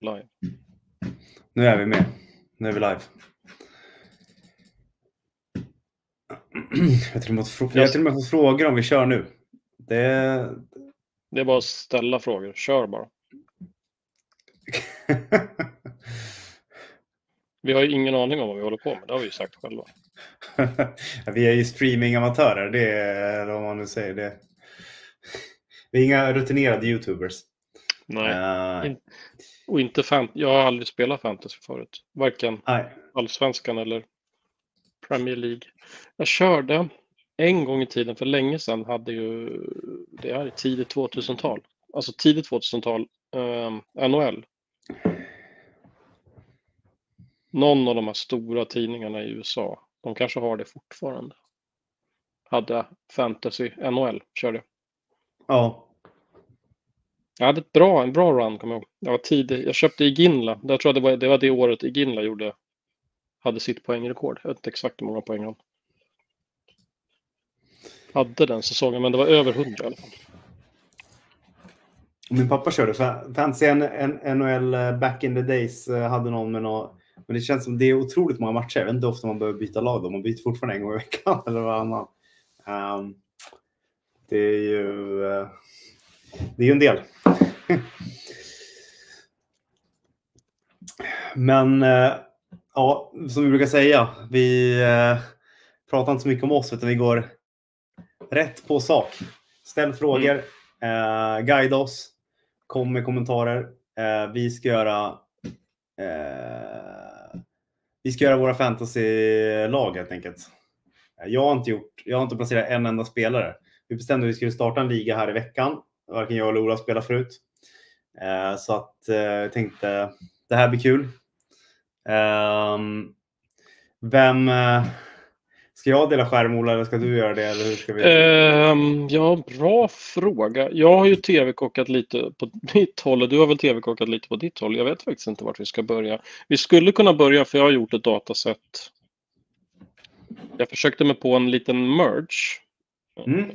Live. Nu är vi med. Nu är vi live. Jag har till och med fått, jag har till och med fått frågor om vi kör nu. Det... Det är bara att ställa frågor. Kör bara. Vi har ju ingen aning om vad vi håller på med. Det har vi ju sagt själva. vi är ju streamingamatörer. Det är vad man nu säger. Det... Vi är inga rutinerade YouTubers. Nej. Uh... Och inte fan... Jag har aldrig spelat fantasy förut. Varken Nej. allsvenskan eller Premier League. Jag körde en gång i tiden, för länge sedan, hade ju, det är tidigt 2000-tal, alltså tidigt 2000-tal, eh, NHL. Någon av de här stora tidningarna i USA, de kanske har det fortfarande. Hade Fantasy NHL, körde Ja. Jag hade ett bra, en bra run, kommer jag ihåg. Jag var tidig. Jag köpte i Ginla. Jag tror det var, det var det året i Ginla gjorde, hade sitt poängrekord. Jag vet inte exakt hur många poäng han hade den säsongen, men det var över 100 i alla fall. Min pappa körde fantasy NHL eh, back in the days. Eh, hade någon med något, men det känns som det är otroligt många matcher. Jag vet inte ofta man behöver byta lag då. Man byter fortfarande en gång i veckan eller varannan. Um, ehm, det är ju uh, det är ju en del men uh, ja, som vi brukar säga, vi uh, pratar inte så mycket om oss utan vi går rätt på sak. Ställ frågor, mm. eh, guida oss, kom med kommentarer. Eh, vi ska göra eh, vi ska göra våra fantasy-lag helt enkelt. Jag har, inte gjort, jag har inte placerat en enda spelare. Vi bestämde att vi skulle starta en liga här i veckan. Varken jag eller Ola spelat förut. Eh, så att eh, jag tänkte det här blir kul. Ehm, vem eh, Ska jag dela skärm Ola eller ska du göra det? Eller hur ska vi? Um, ja, bra fråga. Jag har ju tv-kockat lite på mitt håll och du har väl tv-kockat lite på ditt håll. Jag vet faktiskt inte vart vi ska börja. Vi skulle kunna börja för jag har gjort ett dataset. Jag försökte mig på en liten merge. Mm.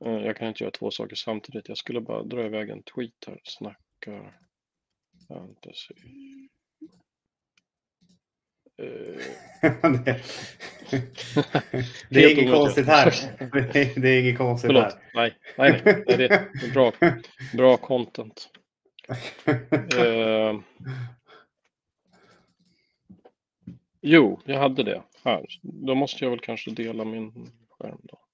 Jag kan inte göra två saker samtidigt. Jag skulle bara dra iväg en tweet här. Snackar fantasy. det, det är inget konstigt här. Det är, inget konstigt Förlåt. här. Nej, nej, nej, det är bra, bra content. uh, jo, jag hade det här. Då måste jag väl kanske dela min skärm då.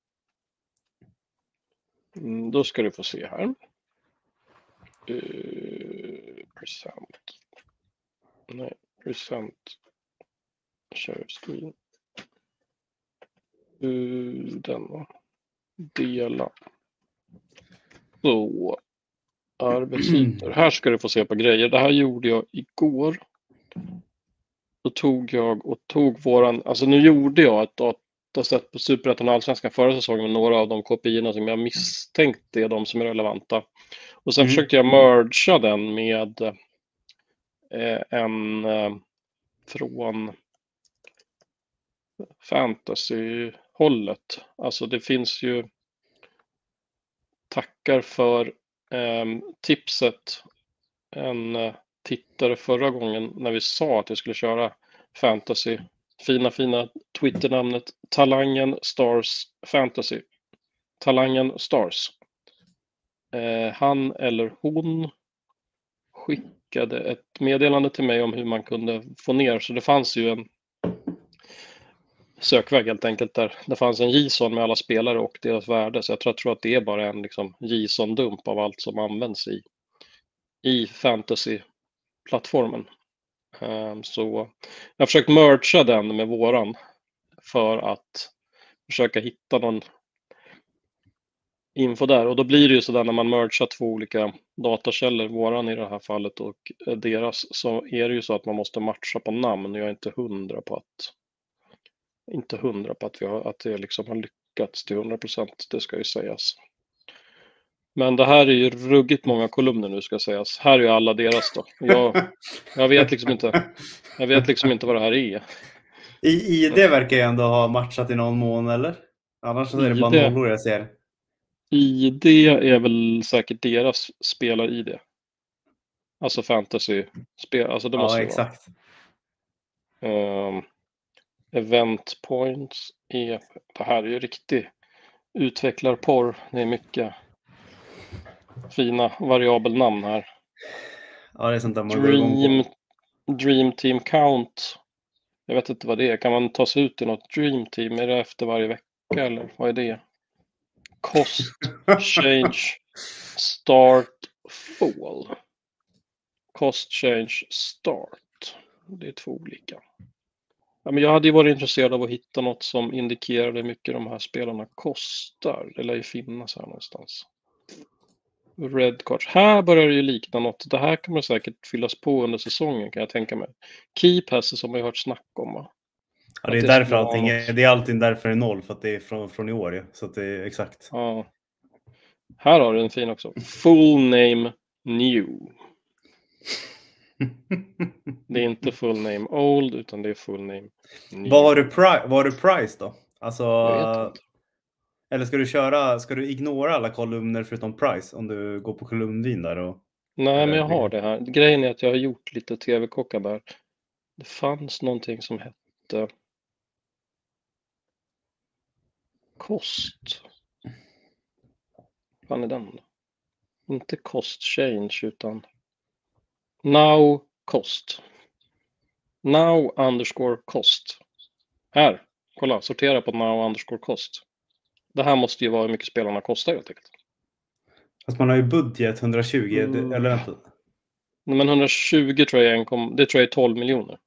Mm, då ska du få se här. Uh, present. Nej, present share screen. Uh, den va. Dela. Så. Arbetsytor. Här ska du få se på grejer. Det här gjorde jag igår. Då tog jag och tog våran, alltså nu gjorde jag ett dataset på Superettan och Allsvenskan förra säsongen med några av de kopiorna som jag misstänkte är de som är relevanta. Och sen mm. försökte jag mergea den med eh, en eh, från fantasy-hållet. Alltså det finns ju tackar för eh, tipset en eh, tittare förra gången när vi sa att jag skulle köra fantasy. Fina, fina Twitter-namnet Talangen Stars Fantasy. Talangen Stars. Eh, han eller hon skickade ett meddelande till mig om hur man kunde få ner, så det fanns ju en sökväg helt enkelt där det fanns en JSON med alla spelare och deras värde. Så jag tror, jag tror att det är bara en liksom, JSON-dump av allt som används i, i fantasy-plattformen. Ehm, så jag har försökt mercha den med våran för att försöka hitta någon info där och då blir det ju sådär när man merchar två olika datakällor, våran i det här fallet och deras, så är det ju så att man måste matcha på namn. Jag är inte hundra på att inte hundra på att, vi har, att det liksom har lyckats till hundra procent, det ska ju sägas. Men det här är ju ruggigt många kolumner nu ska sägas. Här är ju alla deras då. Jag, jag, vet liksom inte, jag vet liksom inte vad det här är. I, ID verkar ju ändå ha matchat i någon mån eller? Annars är det bara nollor jag ser. ID är väl säkert deras spelar-ID. Alltså fantasy-spel, alltså det måste Ja, vara. exakt. Ehm, event points är, det här är ju riktig utvecklarporr. Det är mycket fina variabelnamn här. Ja, det är sånt där man. Dream, Dream Team Count. Jag vet inte vad det är. Kan man ta sig ut i något Dream Team? Är det efter varje vecka eller vad är det? Cost Change Start Fall. Cost Change Start. Det är två olika. Ja, men jag hade ju varit intresserad av att hitta något som indikerade hur mycket de här spelarna kostar. Det lär ju finnas här någonstans. Red cards. Här börjar det ju likna något. Det här kommer säkert fyllas på under säsongen kan jag tänka mig. Key passes har man ju hört snack om va? Ja, det är det därför ska vara allting är, det är alltid därför är noll, för att det är från, från i år. Ja. Så att det är exakt. Ja. Här har du en fin också. Full name new. Det är inte full name old utan det är full name new. Vad har du, pri- vad har du price då? Alltså. Eller ska du köra, ska du ignora alla kolumner förutom price om du går på kolumnvin där? Och... Nej, men jag har det här. Grejen är att jag har gjort lite tv-kockar där. Det fanns någonting som hette kost. Vad är den då? Inte cost change utan now cost. Now underscore cost. Här, kolla, sortera på now underscore cost. Det här måste ju vara hur mycket spelarna kostar helt enkelt. Fast man har ju budget 120, det- Mm. eller vänta. Men 120 tror jag kom- det tror jag är 12 miljoner.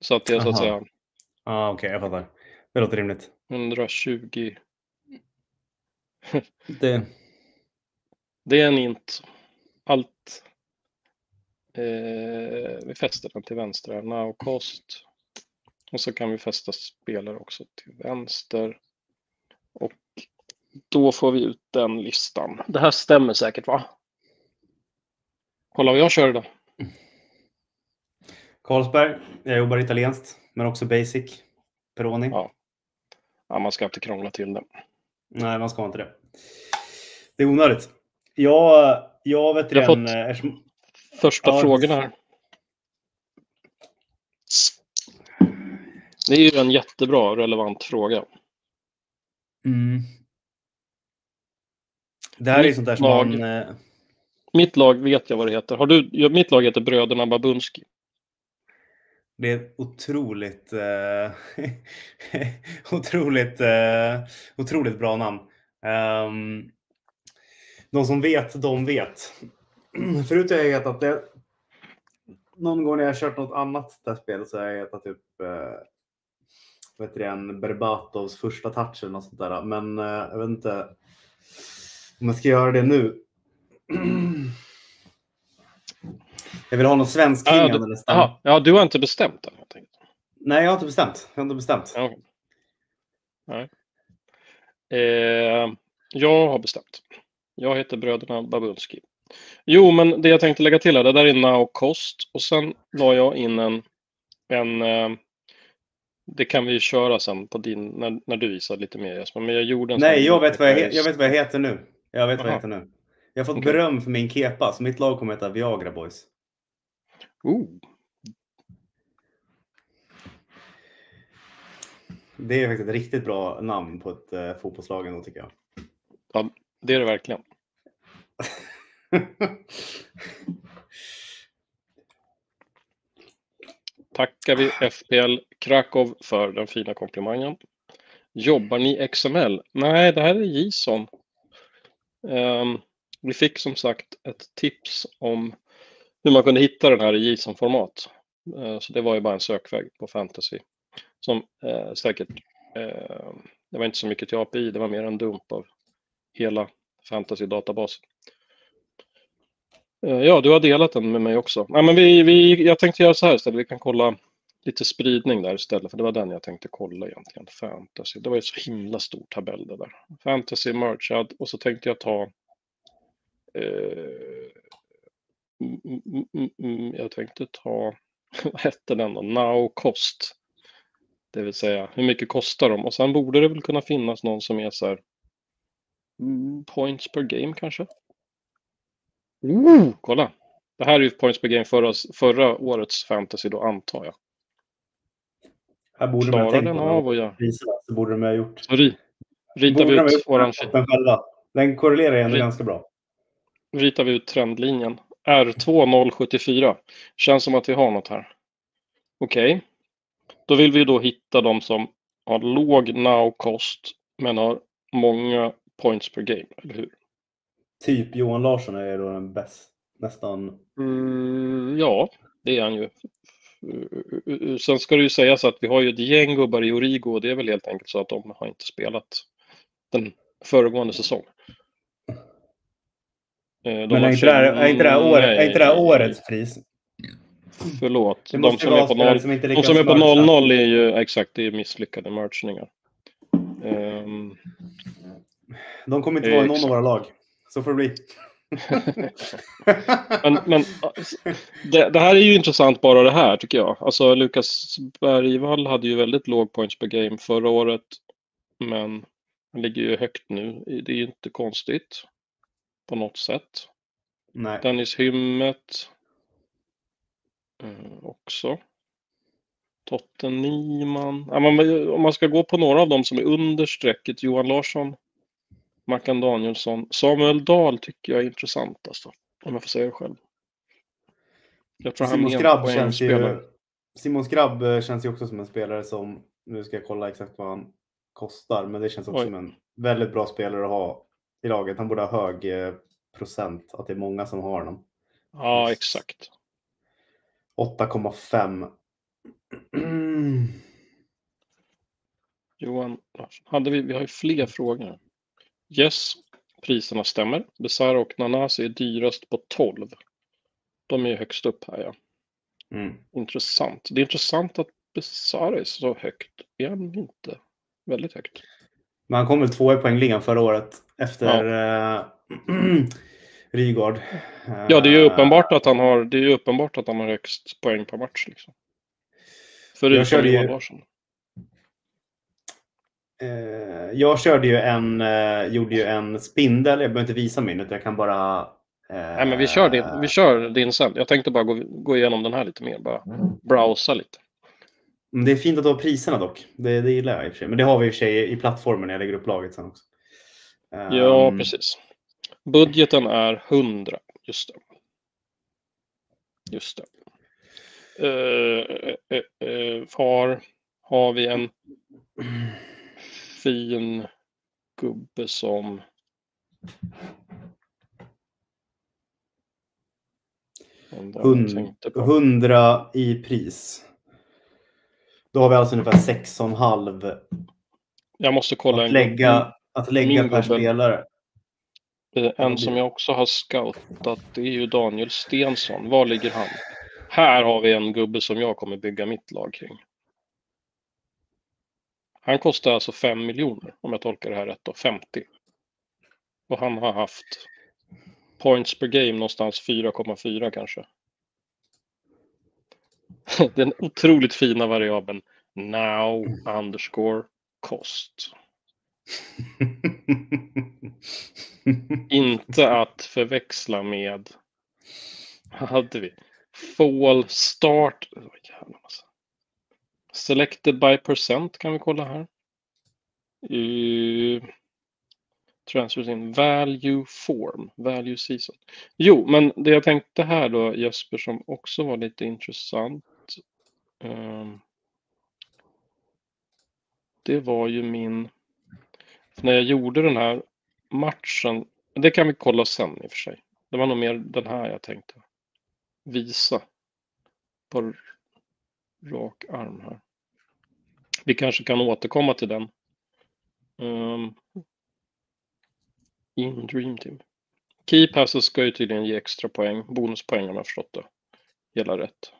Så att det är så att säga Ja, ah, okej, jag fattar. Det låter rimligt. 120. Det... Det är en int. Allt. Eh, vi fäster den till vänster här. Now cost. Och så kan vi fästa spelare också till vänster. Och då får vi ut den listan. Det här stämmer säkert va? Kolla vad jag kör idag. Carlsberg, jag jobbar italienskt, men också basic. Peroni. Ja. Ja, man ska inte krångla till det. Nej, man ska inte det. Det är onödigt. Jag, jag vet Jag har redan... fått- eh, eftersom- Första Ja, frågorna här. Det är ju en jättebra relevant fråga. Mm. Det här är ju sånt där som lag- man... eh, Mitt lag vet jag vad det heter. Har du, mitt lag heter Bröderna Babunski. Det är otroligt, eh, otroligt, eh, otroligt bra namn. Ehm, de som vet, de vet. Förut har jag hetat det. Någon gång när jag har kört något annat där spel så har jag hetat typ eh, heter det, en Berbatovs första touch eller något sånt där. Men eh, jag vet inte om jag ska göra det nu. Jag vill ha något svensk klingande du, nästan. aha, ja, du har inte bestämt den helt enkelt. Nej, jag har inte bestämt. Jag har inte bestämt. Ja. Nej. Eh, jag har bestämt. Jag heter Bröderna Babunski. Jo, men det jag tänkte lägga till här, det där är now cost och sen la jag in en, en eh, det kan vi köra sen på din, när, när du visar lite mer Jesper, men jag gjorde en Nej, jag vet, vad jag, jag vet vad jag heter nu. Jag vet vad jag heter nu. Jag har fått Okej. beröm för min kepa, så mitt lag kommer heta Viagra Boys. Oh, Det är faktiskt ett riktigt bra namn på ett eh, fotbollslag ändå, tycker jag. ja, det är det verkligen. Tackar vi FPL Krakow för den fina komplimangen. Jobbar ni XML? Nej, det här är JSON. Ehm, vi fick som sagt ett tips om hur man kunde hitta den här i JSON-format. Ehm, så det var ju bara en sökväg på fantasy. Som eh, säkert, ehm, det var inte så mycket till API, det var mer en dump av hela fantasy-databasen. Ja, du har delat den med mig också. Nej, men vi, vi, jag tänkte göra så här istället. Vi kan kolla lite spridning där istället. För det var den jag tänkte kolla egentligen. Fantasy. Det var ju så himla stor tabell det där. Fantasy merchad. Och så tänkte jag ta... Eh, mm, mm, mm, mm, jag tänkte ta... Vad hette den då? Now cost. Det vill säga hur mycket kostar de? Och sen borde det väl kunna finnas någon som är så här mm, points per game kanske. Oh, kolla! Det här är ju points per game förra, förra årets fantasy då, antar jag. Här borde de ha tänkt av att göra? Priserna, så borde de ha gjort. Så ri, ritar Borde vi ut våran, den själva. Den korrelerar ändå Rit- ganska bra. ritar vi ut trendlinjen. R2074. Känns som att vi har något här. Okej. Då vill vi då hitta de som har låg now cost men har många points per game, eller hur? Typ Johan Larsson är då den bäst. Nästan. Mm, ja, det är han ju. Uh, Sen ska det ju sägas att vi har ju ett gäng gubbar i Origo och det är väl helt enkelt så att de har inte spelat den föregående säsong. Eh, de Men är inte, det här, är, inte det här är inte det här årets pris? Förlåt. De som, är noll, som de som är på matcha. 0-0 är ju exakt, det är misslyckade merchningar. Ehm, De kommer inte vara i någon av våra lag. Så får det bli. Men men det, det här är ju intressant bara det här tycker jag. Alltså Lukas Bergvall hade ju väldigt låg points per game förra året. Men han ligger ju högt nu. Det är ju inte konstigt. På något sätt. Nej. Dennis Hymmet. Eh, också. Totten Nyman. Ja, om man ska gå på några av dem som är under strecket. Johan Larsson. Mackan Danielsson. Samuel Dahl tycker jag är intressant alltså. Om jag får säga det själv. Jag tror Simon Skrabb känns ju... Simon Skrabb eh, känns ju också som en spelare som... Nu ska jag kolla exakt vad han kostar. Men det känns också Oj. som en väldigt bra spelare att ha i laget. Han borde ha hög eh, procent. Att det är många som har honom. Ja, exakt. 8,5. Mm. Johan. Hade vi, vi har ju fler frågor. Yes, priserna stämmer. Besara och Nanasi är dyrast på 12. De är högst upp här ja. Mm. Intressant. Det är intressant att Besara är så högt. Är han inte väldigt högt? Men han kom väl tvåa i poängligan förra året efter eh, Rygaard. Ja, det är ju Eh, uppenbart att han har, det är uppenbart att han har högst poäng per match. Liksom. Förutom Johan Larsson. Eh, jag körde ju en, eh, gjorde ju en spindel. Jag behöver inte visa min utan jag kan bara... Eh, Nej, men vi kör din, vi kör din sen. Jag tänkte bara gå, gå igenom den här lite mer. Bara browsa lite. Mm, Det är fint att ha priserna dock. Det, det gillar jag i och för sig. Men det har vi i och för sig i plattformen när jag lägger upp laget sen också. Ja, Ehm, precis. Budgeten är 100. Just det. Just det. Eh, eh, eh, har, har vi en fin gubbe som... Undrar vad jag Hund- tänkte på. 100 i pris. Då har vi alltså ungefär 6,5 Jag måste kolla att en lägga, att lägga per gubbe. spelare. En som jag också har scoutat, det är ju Daniel Stensson. Var ligger han? Här har vi en gubbe som jag kommer bygga mitt lag kring. Han kostar alltså 5 miljoner, om jag tolkar det här rätt då, 50. Och han har haft points per game någonstans 4,4 kanske. Den otroligt fina variabeln now underscore cost. Inte att förväxla med, vad hade vi? Fall start. oh, jävla massa. Selected by percent kan vi kolla här. Uh, transfers in value form, value season. Jo, men det jag tänkte här då Jesper som också var lite intressant. Ehm, det var ju min, när jag gjorde den här matchen, det kan vi kolla sen i och för sig. Det var nog mer den här jag tänkte visa på rak arm här. Vi kanske kan återkomma till den. Um, in Dream Team. Key passes ska ju tydligen ge extra poäng, bonuspoäng om jag förstått det hela rätt.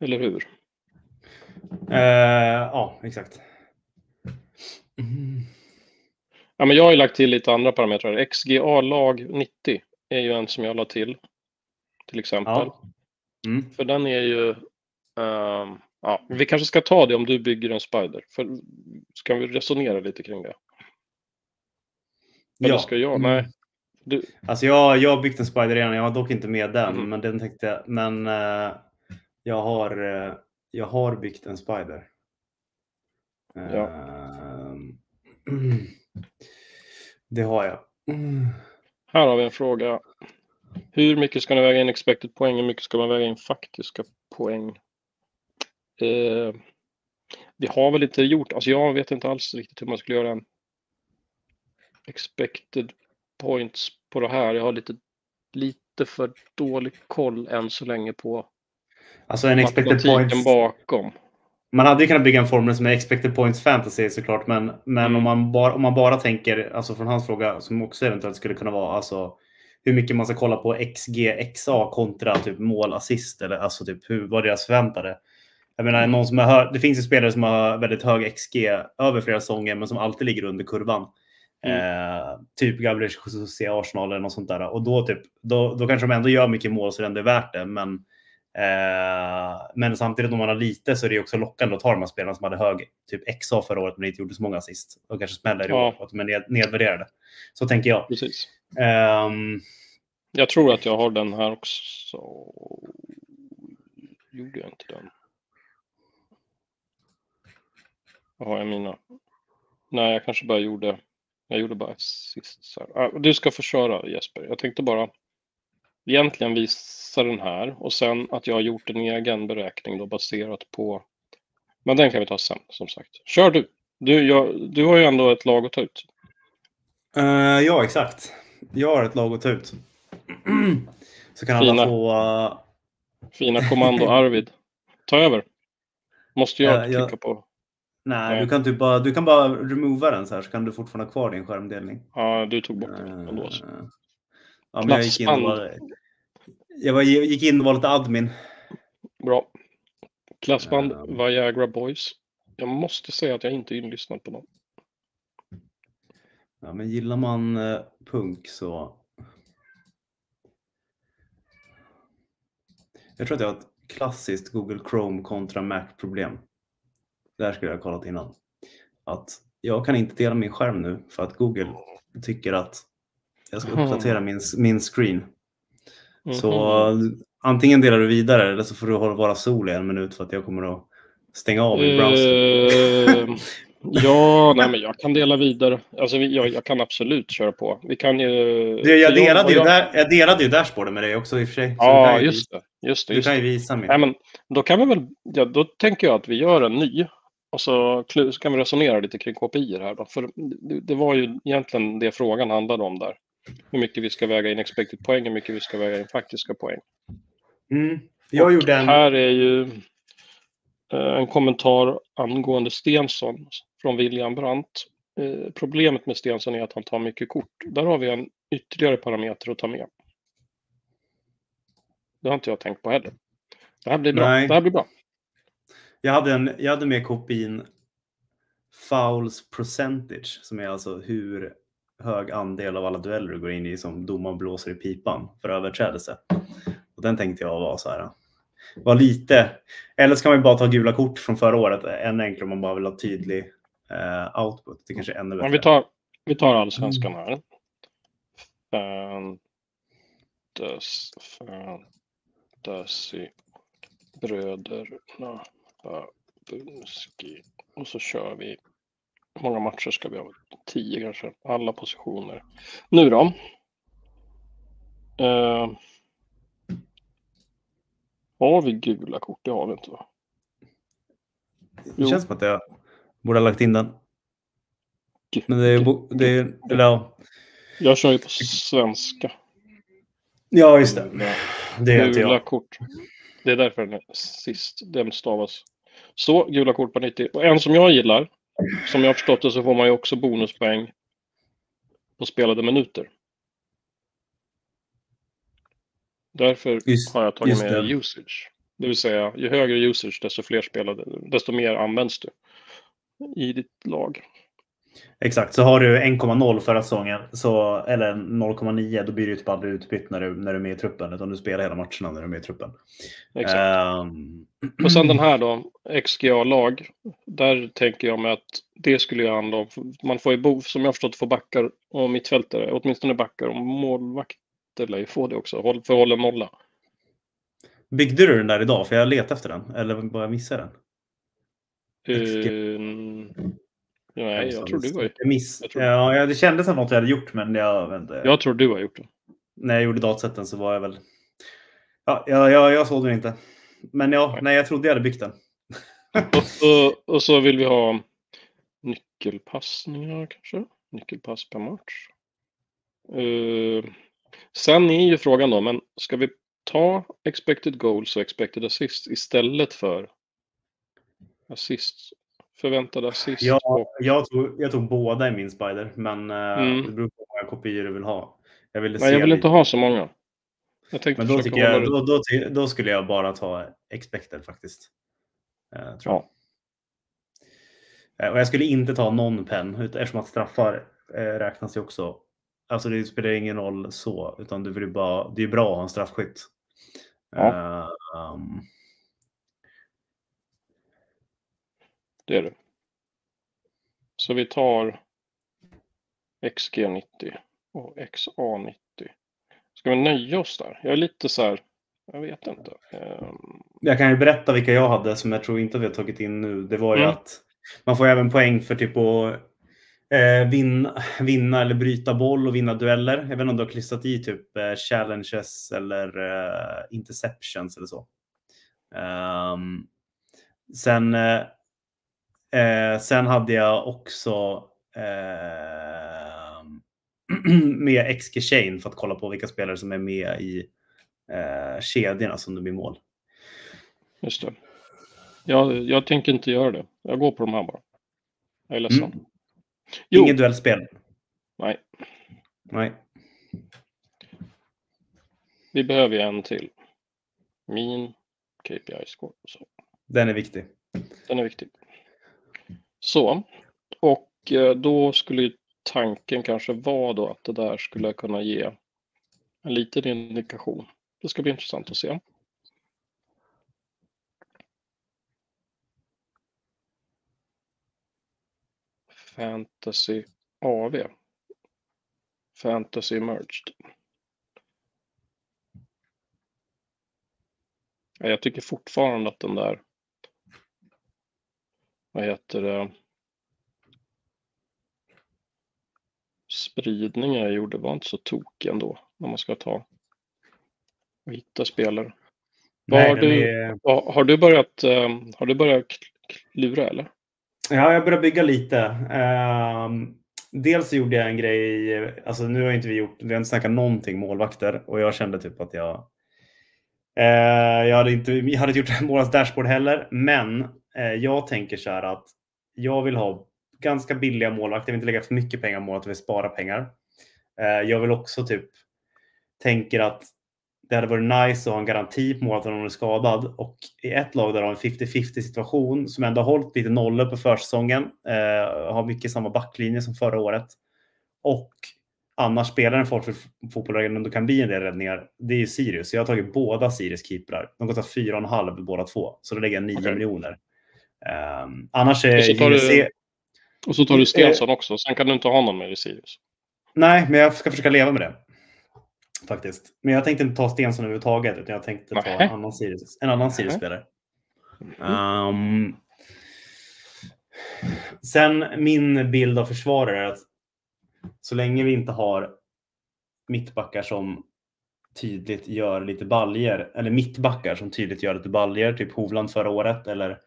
Eller hur? Eh, ja, exakt. Mm. Ja, men jag har ju lagt till lite andra parametrar. XGA-lag 90 är ju en som jag la till. Till exempel. Ja. Mm. För den är ju ehm, Ja, vi kanske ska ta det om du bygger en spider. För, ska vi resonera lite kring det? Eller ska jag? Mm. Nej. Du, Alltså jag, jag har byggt en spider redan, jag har dock inte med den, Mhm. men den tänkte jag, men eh, jag har, eh, jag har byggt en spider. Ja. Ehm, det har jag. Mm. här har vi en fråga. Hur mycket ska ni väga in expected poäng? Hur mycket ska man väga in faktiska poäng? Eh, vi har väl inte gjort, alltså jag vet inte alls riktigt hur man skulle göra en expected points på det här. Jag har lite, lite för dålig koll än så länge på Alltså en expected points. bakom. Man hade ju kunnat bygga en formel som är expected points fantasy såklart, men, men Mm. om, man bara, om man bara tänker, alltså från hans fråga, som också eventuellt skulle kunna vara, alltså hur mycket man ska kolla på XG, XA kontra typ mål, assist eller alltså typ hur, vad deras förväntade. Jag menar, Mm. någon som har det finns ju spelare som har väldigt hög XG över flera säsonger, men som alltid ligger under kurvan. Eh, typ Gabriel Jesus i Arsenal eller något sånt där. Och då, typ, då, då kanske de ändå gör mycket mål så det ändå är värt det. Men, eh, men samtidigt om man har lite så är det också lockande att ta de här spelarna som hade hög typ XA förra året men inte gjorde så många assist. Och kanske smäller i Ja. år att de är ned, nedvärderade. Så tänker jag. Precis. Ehm, jag tror att jag har den här också. Gjorde jag inte den? Vad har jag mina? Nej, jag kanske bara gjorde. Jag gjorde bara sist. Så här. Ah, du ska få köra Jesper. Jag tänkte bara egentligen visa den här och sen att jag har gjort en egen beräkning då baserat på. Men den kan vi ta sen som sagt. Kör du. Du, jag, du har ju ändå ett lag att ta ut. Uh, ja, exakt. Jag har ett lag att ta ut så kan alla Fina. få... eh, Fina kommando Arvid. Ta över. Måste jag Ja, jag- klicka på? nej, Nej. du kan, typ bara, du kan bara remova den så här så kan du fortfarande ha kvar din skärmdelning. Ja, du tog bort den. Men då så. Eh, Ja, men jag gick in och var, jag var, gick in och var lite admin. Bra. Klassband Ehm. Viagra Boys. Jag måste säga att jag inte är inlyssnad på dem. Ja, men gillar man eh, punk så... Jag tror att jag har ett klassiskt Google Chrome kontra Mac-problem. Det här skulle jag ha kollat innan. Att jag kan inte dela min skärm nu för att Google tycker att jag ska Mhm. uppdatera min, min screen. Så Mhm. antingen delar du vidare eller så får du hålla vara sol i en minut för att jag kommer att stänga av min browser. Ja, nej, men jag kan dela vidare. Alltså, jag, jag kan absolut köra på. Vi kan ju... Du, jag, delade ju där, jag delade ju dashboarden med dig också i och för sig. Du Ja, kan ju just det. Just det, Du just kan det. ju visa mig. Nej, men då kan vi väl... Ja, då tänker jag att vi gör en ny. Och så, så kan vi resonera lite kring KPI här då. För det, det var ju egentligen det frågan handlade om där. Hur mycket vi ska väga in expected poäng, hur mycket vi ska väga in faktiska poäng. Mm. Jag Och gjorde en... Här är ju eh, en kommentar angående Stensson från William Brandt. Eh, Problemet med Stensson är att han tar mycket kort. Där har vi en ytterligare parameter att ta med. Det har inte jag tänkt på heller. Det här blir bra. Nej. Det här blir bra. Jag hade, en, jag hade med kopin fouls percentage som är alltså hur hög andel av alla dueller du går in i som domaren blåser i pipan för överträdelse. Och den tänkte jag var så här. Var lite, eller så kan man ju bara ta gula kort från förra året. Än enklare om man bara vill ha tydlig eh, output. Det kanske är ännu bättre. Om vi tar, vi tar allsvenskan här. Fantas, fantasy, bröderna, Babunski. Och så kör vi. Hur många matcher ska vi ha? Tio kanske. Alla positioner. Nu då. Eh, har vi gula kort? Det har vi inte va? Det Jo. känns som att jag borde ha lagt in den. Men det är, det är eller ja. Jag kör ju på svenska. Ja, just det. Gula- Det heter Gula jag. kort. Det är därför den är sist. Den stavas så. Gula kort på 90. Och en som jag gillar, som jag har förstått det så får man ju också bonuspoäng på spelade minuter. Därför Just, har jag tagit med det. usage. Det vill säga, ju högre usage, desto fler spelade, desto mer används du i ditt lag. Exakt, så har du 1,0 förra säsongen, så, eller 0,9, då blir du typ aldrig utbytt när du, när du är med i truppen, utan du spelar hela matcherna när du är med i truppen. Exakt. Um... Och sen den här då, XGA-lag. Där tänker jag mig att det skulle ju handla om, man får ju, som jag förstått, få backar och mittfältare, åtminstone backar och målvakter lär ju få det också, för att hålla nolla. Byggde du den där idag? För jag letade efter den, eller bara missade den? Nej, jag tror du har gjort miss. Jag tror... Ja, det kändes som något jag hade gjort, men jag vet inte. Jag tror du har gjort det. När jag gjorde datasätten så var jag väl... Ja, jag, jag, jag såg den inte. Men ja, nej. nej, jag trodde jag hade byggt den. och, och, och, så vill vi ha nyckelpassningar kanske? Nyckelpass per match. Uh, sen är ju frågan då, men ska vi ta expected goals och expected assist istället för assist? Förväntade assist? Ja, och... jag, tog, jag tog båda i min spider, men uh, mm. det beror på hur många kopior du vill ha. Jag, ville Nej, jag vill lite. inte ha så många. Jag men då, jag, då, då, då, skulle jag bara ta expected faktiskt. Uh, tror jag. Ja. Uh, och jag skulle inte ta någon pen eftersom att straffar uh, räknas ju också. Alltså det spelar ingen roll så, utan det, vill bara, det är bra att ha en straffskytt. Ja. Um... Det är det. Så vi tar XG90 och XA90. Ska vi nöja oss där? Jag är lite så här, jag vet inte. Um... Jag kan ju berätta vilka jag hade som jag tror inte att vi har tagit in nu. Det var ju mm. att man får även poäng för typ att eh, vinna, vinna eller bryta boll och vinna dueller. Jag vet inte om du har klistrat i typ eh, challenges eller eh, interceptions eller så. Um, sen, eh, eh, sen hade jag också ehm, med XG Chain för att kolla på vilka spelare som är med i eh, kedjorna som det blir mål. Just det. Jag, jag tänker inte göra det. Jag går på de här bara. Jag är ledsen. Mm. Jo. Duellspel? Nej. Nej. Vi behöver en till. Min KPI-score. Den är viktig. Den är viktig. Så, och eh, då skulle tanken kanske vara då att det där skulle kunna ge en liten indikation. Det ska bli intressant att se. Fantasy AV. Fantasy Merged. Jag tycker fortfarande att den där, vad heter det, spridningen jag gjorde var inte så tokig ändå när man ska ta och hitta spelare. Nej, har, du, är... har, du börjat, eh, har du börjat klura eller? Ja, jag börjar bygga lite. Uh, dels gjorde jag en grej, alltså nu har inte vi gjort, vi har inte snackat någonting målvakter och jag kände typ att jag uh, jag hade inte, jag hade inte gjort målvakts dashboard heller, men jag tänker så här att jag vill ha ganska billiga målvakter. Jag vill inte lägga för mycket pengar på målet, jag vill spara pengar. Eh, jag vill också typ tänker att det hade varit nice att ha en garanti på målet om någon är skadad och i ett lag där de har en 50-50 situation som ändå har hållit lite nollor på försäsongen, eh, har mycket samma backlinje som förra året och annars spelar en fotboll och ändå kan bli en del räddningar. Det är ju Sirius. Jag har tagit båda Sirius keeprar. De kostar 4,5 båda två, så då lägger jag 9 okay. miljoner. Um, annars är JVC... Och så tar du eh, Stensson också, sen kan du inte ha någon mer i Sirius. Nej, men jag ska försöka leva med det. Faktiskt. Men jag tänkte inte ta Stensson överhuvudtaget, utan jag tänkte ta en annan Sirius, en annan Sirius-spelare. Um, sen min bild av försvarare är att så länge vi inte har mittbackar som tydligt gör lite baljer eller mittbackar som tydligt gör lite baljer, typ Hovland förra året eller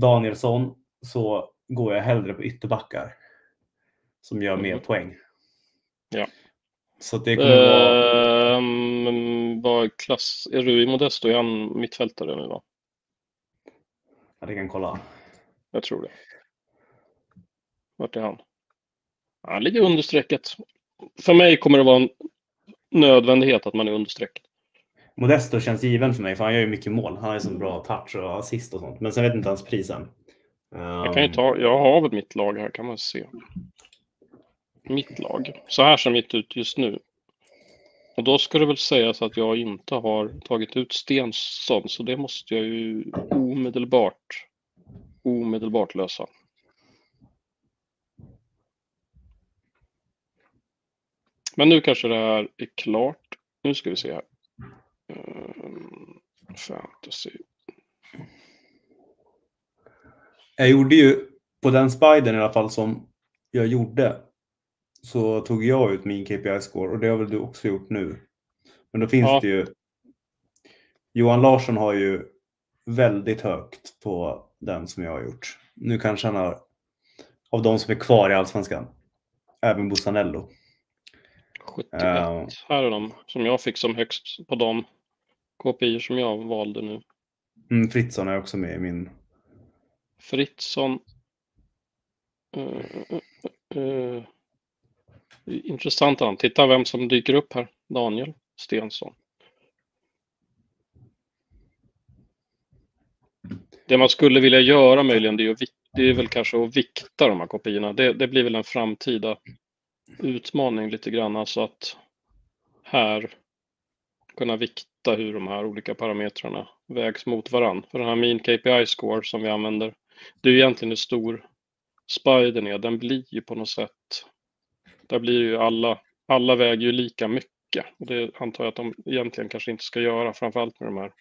Danielsson, så går jag hellre på ytterbackar som gör mer mm. poäng. Ja. Så det kommer vara... Um, vad klass... Är du i Modesto? Är han mittfältare nu va? Ja, det kan kolla. Jag tror det. Vart är han? Han ligger under strecket. För mig kommer det vara en nödvändighet att man är under strecket. Modesto känns given för mig, för han gör ju mycket mål. Han har ju så bra touch och assist och sånt. Men sen vet inte hans pris än. Jag kan ju ta, jag har väl mitt lag här kan man se. mitt lag. Så här ser mitt ut just nu. Och då ska det väl sägas att jag inte har tagit ut Stensson, så det måste jag ju omedelbart, omedelbart lösa. Men nu kanske det här är klart. Nu ska vi se här. Um, fantasy. Jag gjorde ju på den spidern i alla fall som jag gjorde så tog jag ut min KPI-score och det har väl du också gjort nu. Men då finns ja. det ju Johan Larsson har ju väldigt högt på den som jag har gjort. Nu kanske han har, av de som är kvar i Allsvenskan, även Bussanello. 71. Uh, här är de som jag fick som högst på de KPI som jag valde nu. Mm, Fritzson är också med i min. Fritzson. Uh, uh, uh, intressant namn. Titta vem som dyker upp här. Daniel Stensson. Det man skulle vilja göra möjligen, det är, att, det är väl kanske att vikta de här kopiorna. Det, det blir väl en framtida utmaning lite grann, alltså att här kunna vikta hur de här olika parametrarna vägs mot varann. För den här min KPI score som vi använder, det är egentligen hur stor spidern är. Den blir ju på något sätt, där blir ju alla, alla väger ju lika mycket. Och det antar jag att de egentligen kanske inte ska göra, framförallt med de här.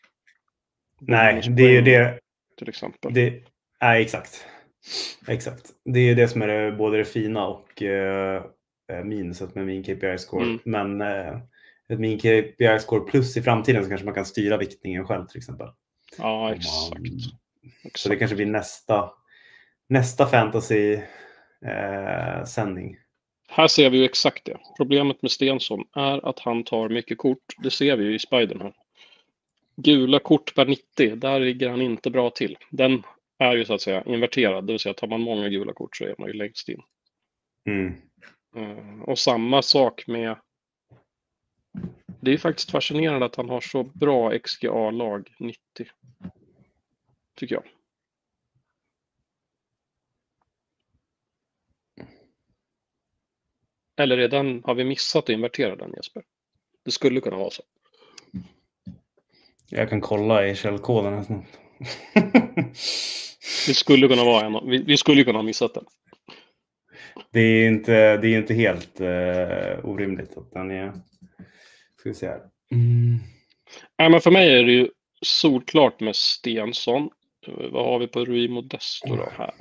Nej, det är ju det. Till exempel. Det, nej, exakt. Exakt. Det är det som är det, både det fina och eh, Eh, minuset med min KPI-score. Mm. Men eh, ett min KPI-score plus i framtiden så kanske man kan styra viktningen själv till exempel. Ja, exakt. Man, exakt. Så det kanske blir nästa, nästa fantasy-sändning. Eh, här ser vi ju exakt det. Problemet med Stensson är att han tar mycket kort. Det ser vi ju i Spidern här. Gula kort per 90, där ligger han inte bra till. Den är ju så att säga inverterad, det vill säga tar man många gula kort så är man ju längst in. Mm. Eh, och samma sak med... Det är faktiskt fascinerande att han har så bra XGA-lag 90. Tycker jag. Eller den, har vi missat att invertera den Jesper? Det skulle kunna vara så. Jag kan kolla i källkoden. det skulle kunna vara en. Vi, vi skulle kunna ha missat den det är inte, det är inte helt uh, orimligt att den är... Ska vi se här. Mm. Nej, men för mig är det ju solklart med Stensson. Vad har vi på Rui Modesto då här?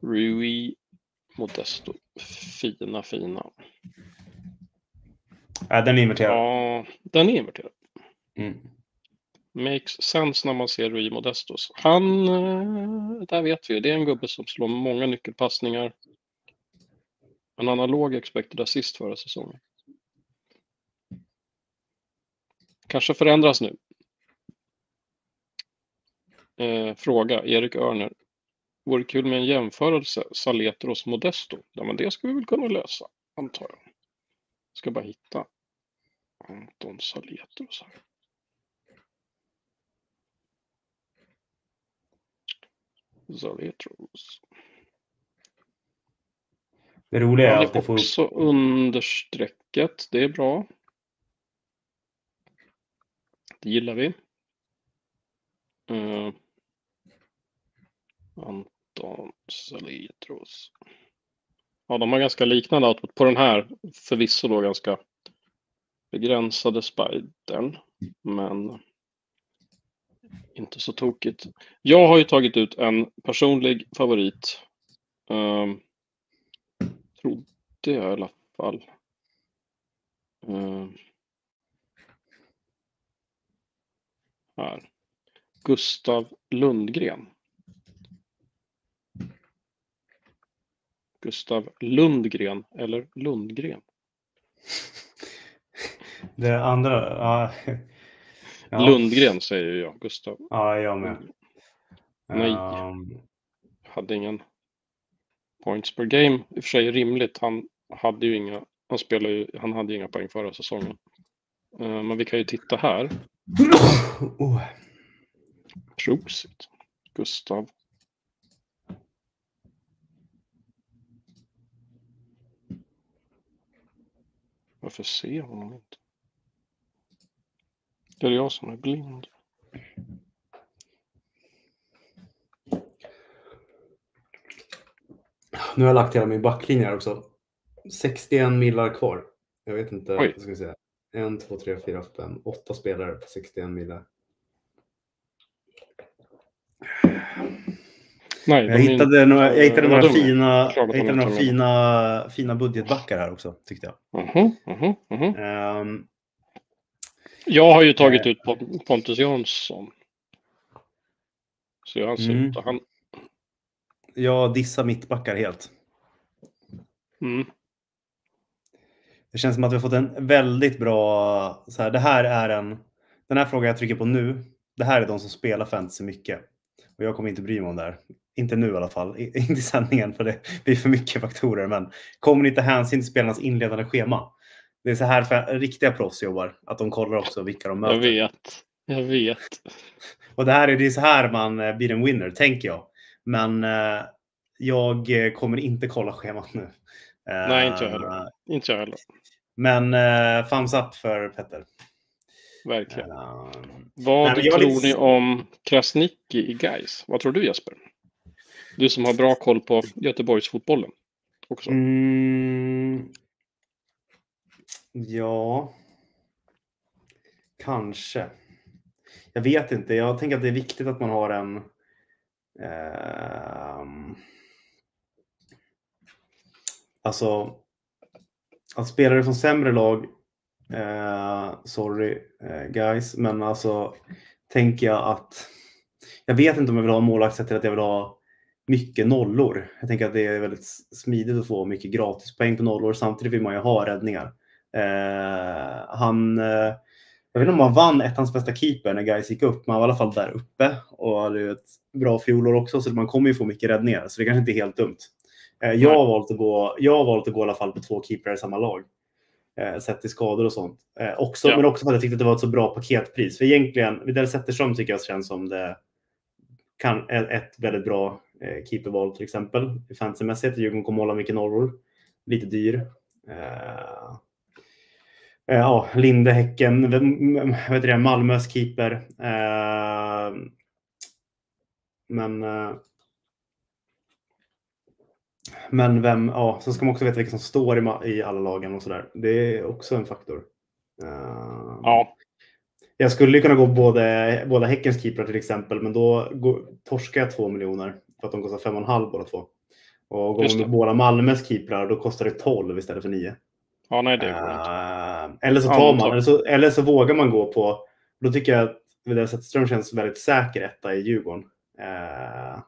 Rui Modesto. Fina, fina. Ja, den är inverterad. Ja, den är inverterad. Mm. Makes sense när man ser Rui Modestos. Han, eh, där vet vi, det är en gubbe som slår många nyckelpassningar. En analog expected assist förra säsongen. Kanske förändras nu. Eh, fråga, Erik Örner. Vore kul med en jämförelse, Saletros Modesto. Ja, men det ska vi väl kunna lösa, antar jag. Ska bara hitta Anton Saletros här. Saletros. Det roliga är att det får... också understrecket. Det är bra. Det gillar vi. Uh, Anton Salitros. Ja, de har ganska liknande output på den här. Förvisso då ganska begränsade spidern. Men inte så tokigt. Jag har ju tagit ut en personlig favorit. Um, trodde jag i alla fall. Um, här. Gustav Lundgren. Gustav Lundgren eller Lundgren? Det andra, ja. ja. Lundgren säger jag, Gustav. Ja, jag med. Nej, um... hade ingen points per game. I och för sig rimligt. Han hade ju inga, han spelade ju, han hade inga poäng förra säsongen. Uh, men vi kan ju titta här. Oh. Prosit. Gustav. Varför ser honom inte? Det är jag som är blind. Nu har jag lagt hela min backlinje här också. 61 millar kvar. Jag vet inte. Oj. Ska vi se. 1, 2, 3, 4, 5, 8 spelare på 61 millar. Nej, Jag de är hittade några, jag hittade några, fina, jag de hittade några fina, fina budgetbackar här också, tyckte jag. Mhm, mhm, mhm. Ehm, Jag har ju tagit Eh. ut Pon- Pontus Jansson. Så jag ser Mm. ut att han... jag dissar mittbackar helt. Mm. Det känns som att vi har fått en väldigt bra... Så här, det här är en... Den här frågan jag trycker på nu, det här är de som spelar fantasy mycket. Och jag kommer inte bry mig om det här. Inte nu i alla fall. I- Inte i sändningen för det blir för mycket faktorer. Men kommer ni inte hänsyn till spelarnas inledande schema? Det är så här för riktiga proffs jobbar. Att de kollar också vilka de möter. Jag vet. Jag vet. Och det här är, det är så här man eh, blir en winner, tänker jag. Men eh, jag eh, kommer inte kolla schemat nu. Eh, Nej, inte jag heller. Inte jag heller. Men eh, thumbs up för Petter. Verkligen. Eh, Vad nej, tror lite- ni om Krasniqi i Gais? Vad tror du Jesper? Du som har bra koll på Göteborgsfotbollen också. mm, ja, kanske. Jag vet inte. Jag tänker att det är viktigt att man har en... ehm, alltså, att spelare från sämre lag, eh, sorry eh, guys, men alltså tänker jag att jag vet inte om jag vill ha målvakt till att jag vill ha mycket nollor. Jag tänker att det är väldigt smidigt att få mycket gratispoäng på nollor. Samtidigt vill man ju ha räddningar. Eh, han, eh, jag vet inte om han vann ettans bästa keeper när guys gick upp, men han var i alla fall där uppe och hade ju ett bra fjolår också, så man kommer ju få mycket räddningar. Så det kanske inte är helt dumt. Eh, jag, har valt att gå, jag har valt att gå i alla fall på två keeprar i samma lag. Eh, sett till skador och sånt. Eh, också, Ja. Men också för att jag tyckte att det var ett så bra paketpris. För egentligen, Widell Zetterström tycker jag känns som det kan, ett, väldigt bra keeperval till exempel. Fantasymässigt. Djurgården kommer hålla mycket norror. Lite dyr. Ja, Linde, Häcken, det, Malmös keeper. Men men vem, ja, så ska man också veta vilka som står i, i alla lagen och sådär. Det är också en faktor. Eh, Ja, jag skulle kunna gå både, båda Häckens keeprar till exempel, men då går, torskar jag två miljoner för att de kostar fem och en halv båda två. Och går man med båda Malmös keeprar, då kostar det 12 istället för 9. ja nej det. Eh, eller så tar man, Antal. eller så, eller så vågar man gå på, då tycker jag att Widell Zetterström känns väldigt säker etta i Djurgården. Eh,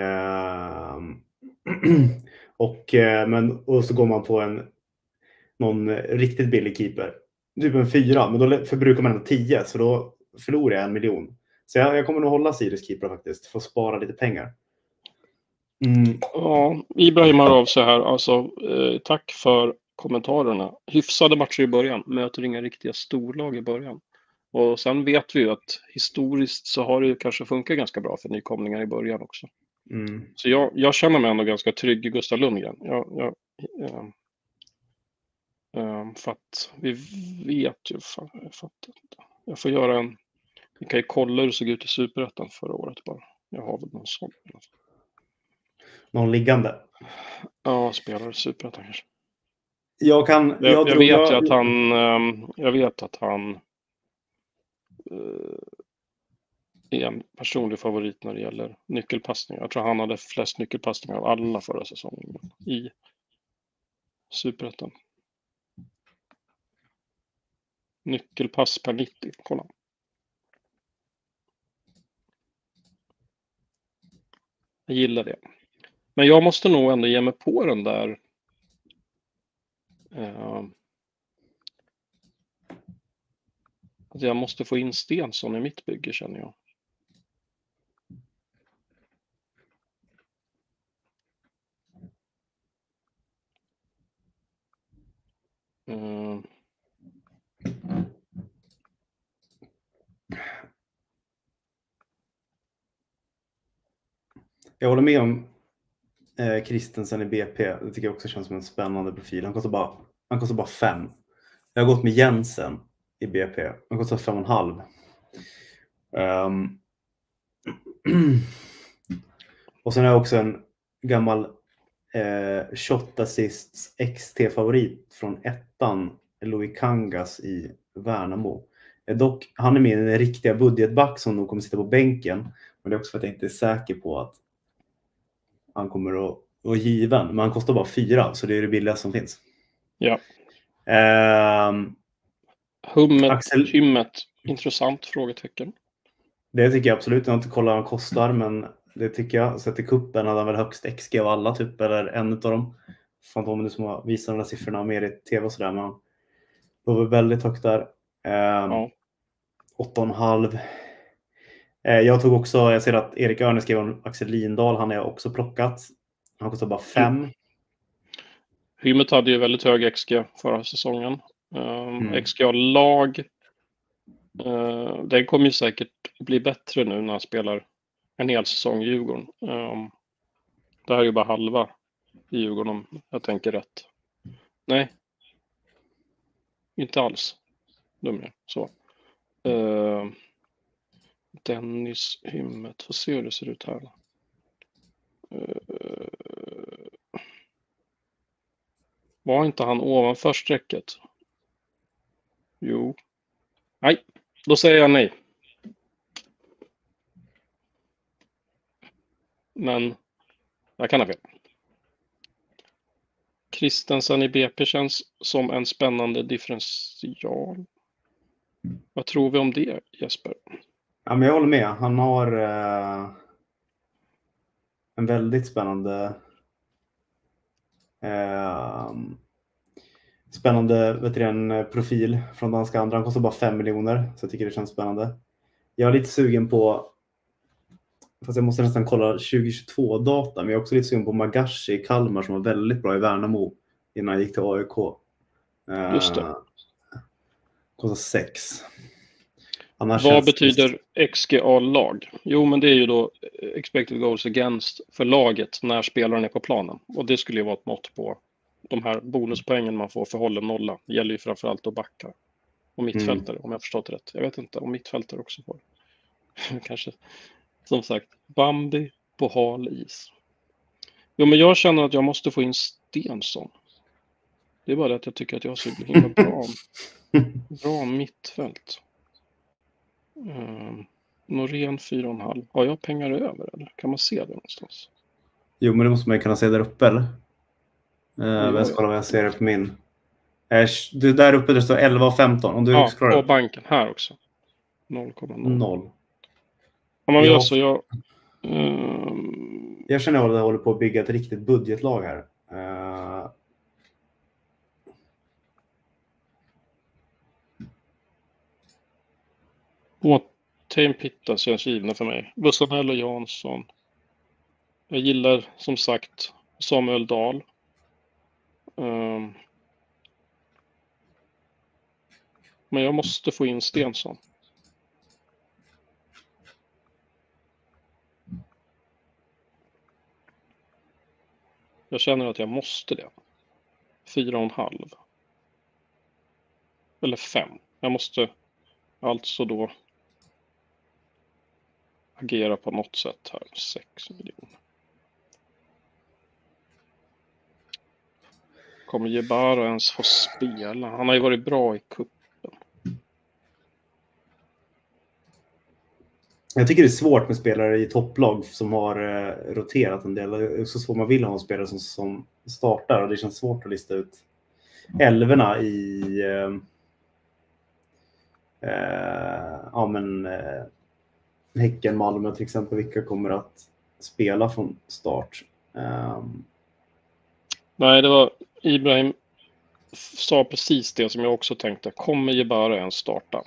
ehm, och, eh, men, och så går man på en någon riktigt billig keeper. Typ en fyra, men då förbrukar man ändå tio. så då förlorar jag en miljon. Så jag, jag kommer nog hålla Sirius keeper faktiskt, för att spara lite pengar. Mm. Ja, Ibrahim har av sig här. Alltså, eh, tack för kommentarerna. Hyfsade matcher i början, möter inga riktiga storlag i början. Och sen vet vi ju att historiskt så har det ju kanske funkat ganska bra för nykomlingar i början också. Mm. Så jag, jag känner mig ändå ganska trygg i Gustav Lundgren. Jag, jag, eh, eh, för att vi vet ju, fan, jag fattar inte. Jag får göra en, vi kan ju kolla hur det såg ut i Superettan förra året bara. Jag har väl någon sån. Någon liggande. Ja, spelar i Superettan kanske. Jag kan... Jag, jag, tror- vet ju jag- att han, ehm, jag vet att han eh, en personlig favorit när det gäller nyckelpassningar. Jag tror han hade flest nyckelpassningar av alla förra säsongen i Superettan. Nyckelpass per 90, kolla. Jag gillar det. Men jag måste nog ändå ge mig på den där eh, att jag måste få in Stensson i mitt bygge känner jag. Mm. Jag håller med om eh, Christensen i BP. Det tycker jag också känns som en spännande profil. Han kostar bara Han kostar bara fem. Jag har gått med Jensen i BP. Han kostar 5,5. Um, ehm. och sen har jag också en gammal eh, shot assists XT-favorit från ettan, Louis Kangas i Värnamo. Eh, dock, han är med i den riktiga budgetback som nog kommer sitta på bänken. Men det är också för att jag inte är säker på att han kommer att vara given. Men han kostar bara fyra, så det är det billigaste som finns. Ja. Um, Hummet, Axel- hymmet, intressant frågetecken. det tycker jag absolut. Jag har inte kollat vad han kostar, men det tycker jag. Sett i kuppen hade han väl högst XG av alla, typ, eller en av dem. Fantomen som har visat de där siffrorna mer i tv och sådär, men han var väl väldigt högt där. Um, Ja. 8,5. Eh, Jag tog också, jag ser att Erik Örne skrev om Axel Lindahl, han har jag också plockat. Han kostar bara 5. Hymmet hade ju väldigt hög XG förra säsongen. Um, Mm. XG-lag, uh, den kommer ju säkert bli bättre nu när han spelar en hel säsong i Djurgården. Um, det här är ju bara halva i Djurgården om jag tänker rätt. Nej, inte alls. Dum jag. Så. Uh, Dennis Hymmet, får se hur det ser ut här. Uh, var inte han ovanför strecket? Jo. Nej, då säger jag nej. Men jag kan ha fel. Kristensen i BP känns som en spännande differential. Vad tror vi om det, Jesper? Ja, men jag håller med. Han har eh, en väldigt spännande eh, spännande vet du, en eh, profil från danska andra. Han kostar bara 5 miljoner, så jag tycker det känns spännande. Jag är lite sugen på, fast jag måste nästan kolla 2022-data, men jag är också lite sugen på Magashi i Kalmar som var väldigt bra i Värnamo innan han gick till AIK. Eh, Just det. Kostar 6. Annars Vad betyder XGA-lag? Jo, men det är ju då expected goals against för laget när spelaren är på planen. Och det skulle ju vara ett mått på de här bonuspoängen man får för hållen nolla. Det gäller ju framförallt att backar. Och mittfältare, om jag förstått rätt. Jag vet inte om mittfältare också får. Kanske. Som sagt, Bambi på hal is. Jo, men jag känner att jag måste få in Stensson. Det är bara det att jag tycker att jag har så himla bra, bra mittfält. Um, Norén 4,5. Har jag pengar över eller? Kan man se det någonstans? Jo, men det måste man ju kunna se där uppe, eller? Uh, ja. jag ska kolla vad jag ser på min. Eh, du, där uppe det står 11 och 15. Om du Ja, på banken. Här också. 0,0. Ja. gör så, jag... ehm, Jag känner att jag håller på att bygga ett riktigt budgetlag här. Eh, Åtejn Pitta känns givna för mig. Bussanell och Jansson. Jag gillar som sagt Samuel Dahl. Ehm, men jag måste få in Stensson. Jag känner att jag måste det. Fyra och en halv. Eller fem. Jag måste alltså då agera på något sätt här. Sex miljoner. Kommer Jebara ens få spela? Han har ju varit bra i cupen. Jag tycker det är svårt med spelare i topplag som har eh, roterat en del. Det är så svårt. Man vill ha en spelare som, som startar och det känns svårt att lista ut älvorna i eh, eh, ja, men, eh, Häcken, Malmö till exempel. Vilka kommer att spela från start? Um, Nej, det var Ibrahim sa precis det som jag också tänkte. Kommer Jebara ens starta?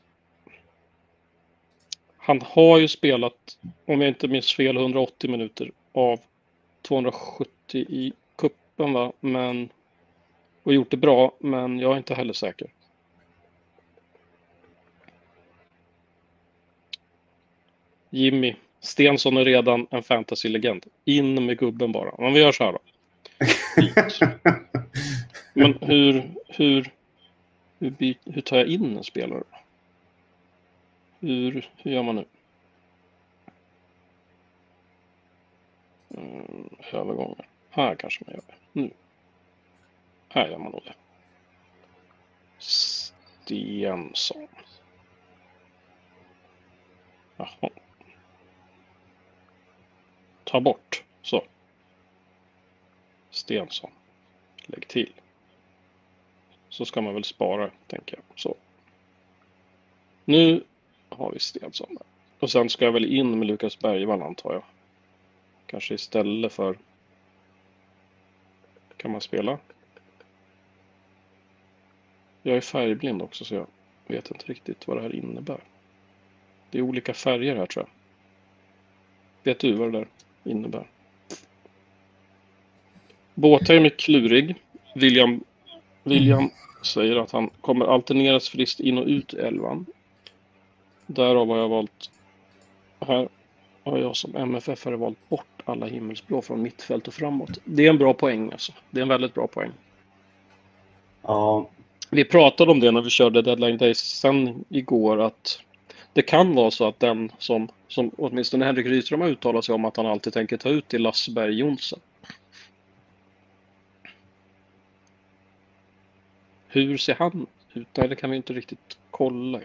Han har ju spelat, om jag inte minns fel, 180 minuter av 270 i kuppen va? Men, och gjort det bra, men jag är inte heller säker. Jimmy, Stensson är redan en fantasy-legend. In med gubben bara. Men vi gör så här då. Men hur, hur, hur, hur tar jag in en spelare? Hur, hur gör man nu? Mm, övergångar. Här kanske man gör det. Nu. Här gör man nog det. Stensson. Jaha. Ta bort. Så. Stensson. Lägg till. Så ska man väl spara, tänker jag. Så. Nu har vi Stensson där. Och sen ska jag väl in med Lukas Bergvall antar jag. Kanske istället för... Kan man spela? Jag är färgblind också så jag vet inte riktigt vad det här innebär. Det är olika färger här tror jag. Vet du vad det där innebär? Båtheim är klurig. William, William säger att han kommer alterneras friskt in och ut i elvan. Därav har jag valt... Här har jag som MFF har valt bort alla himmelsblå från mittfält och framåt. Det är en bra poäng alltså. Det är en väldigt bra poäng. Ja. Vi pratade om det när vi körde Deadline Days sen igår att det kan vara så att den som, som åtminstone Henrik Rydström har uttalat sig om att han alltid tänker ta ut till Lassberg Jonsson. Hur ser han ut? Nej, det kan vi inte riktigt kolla.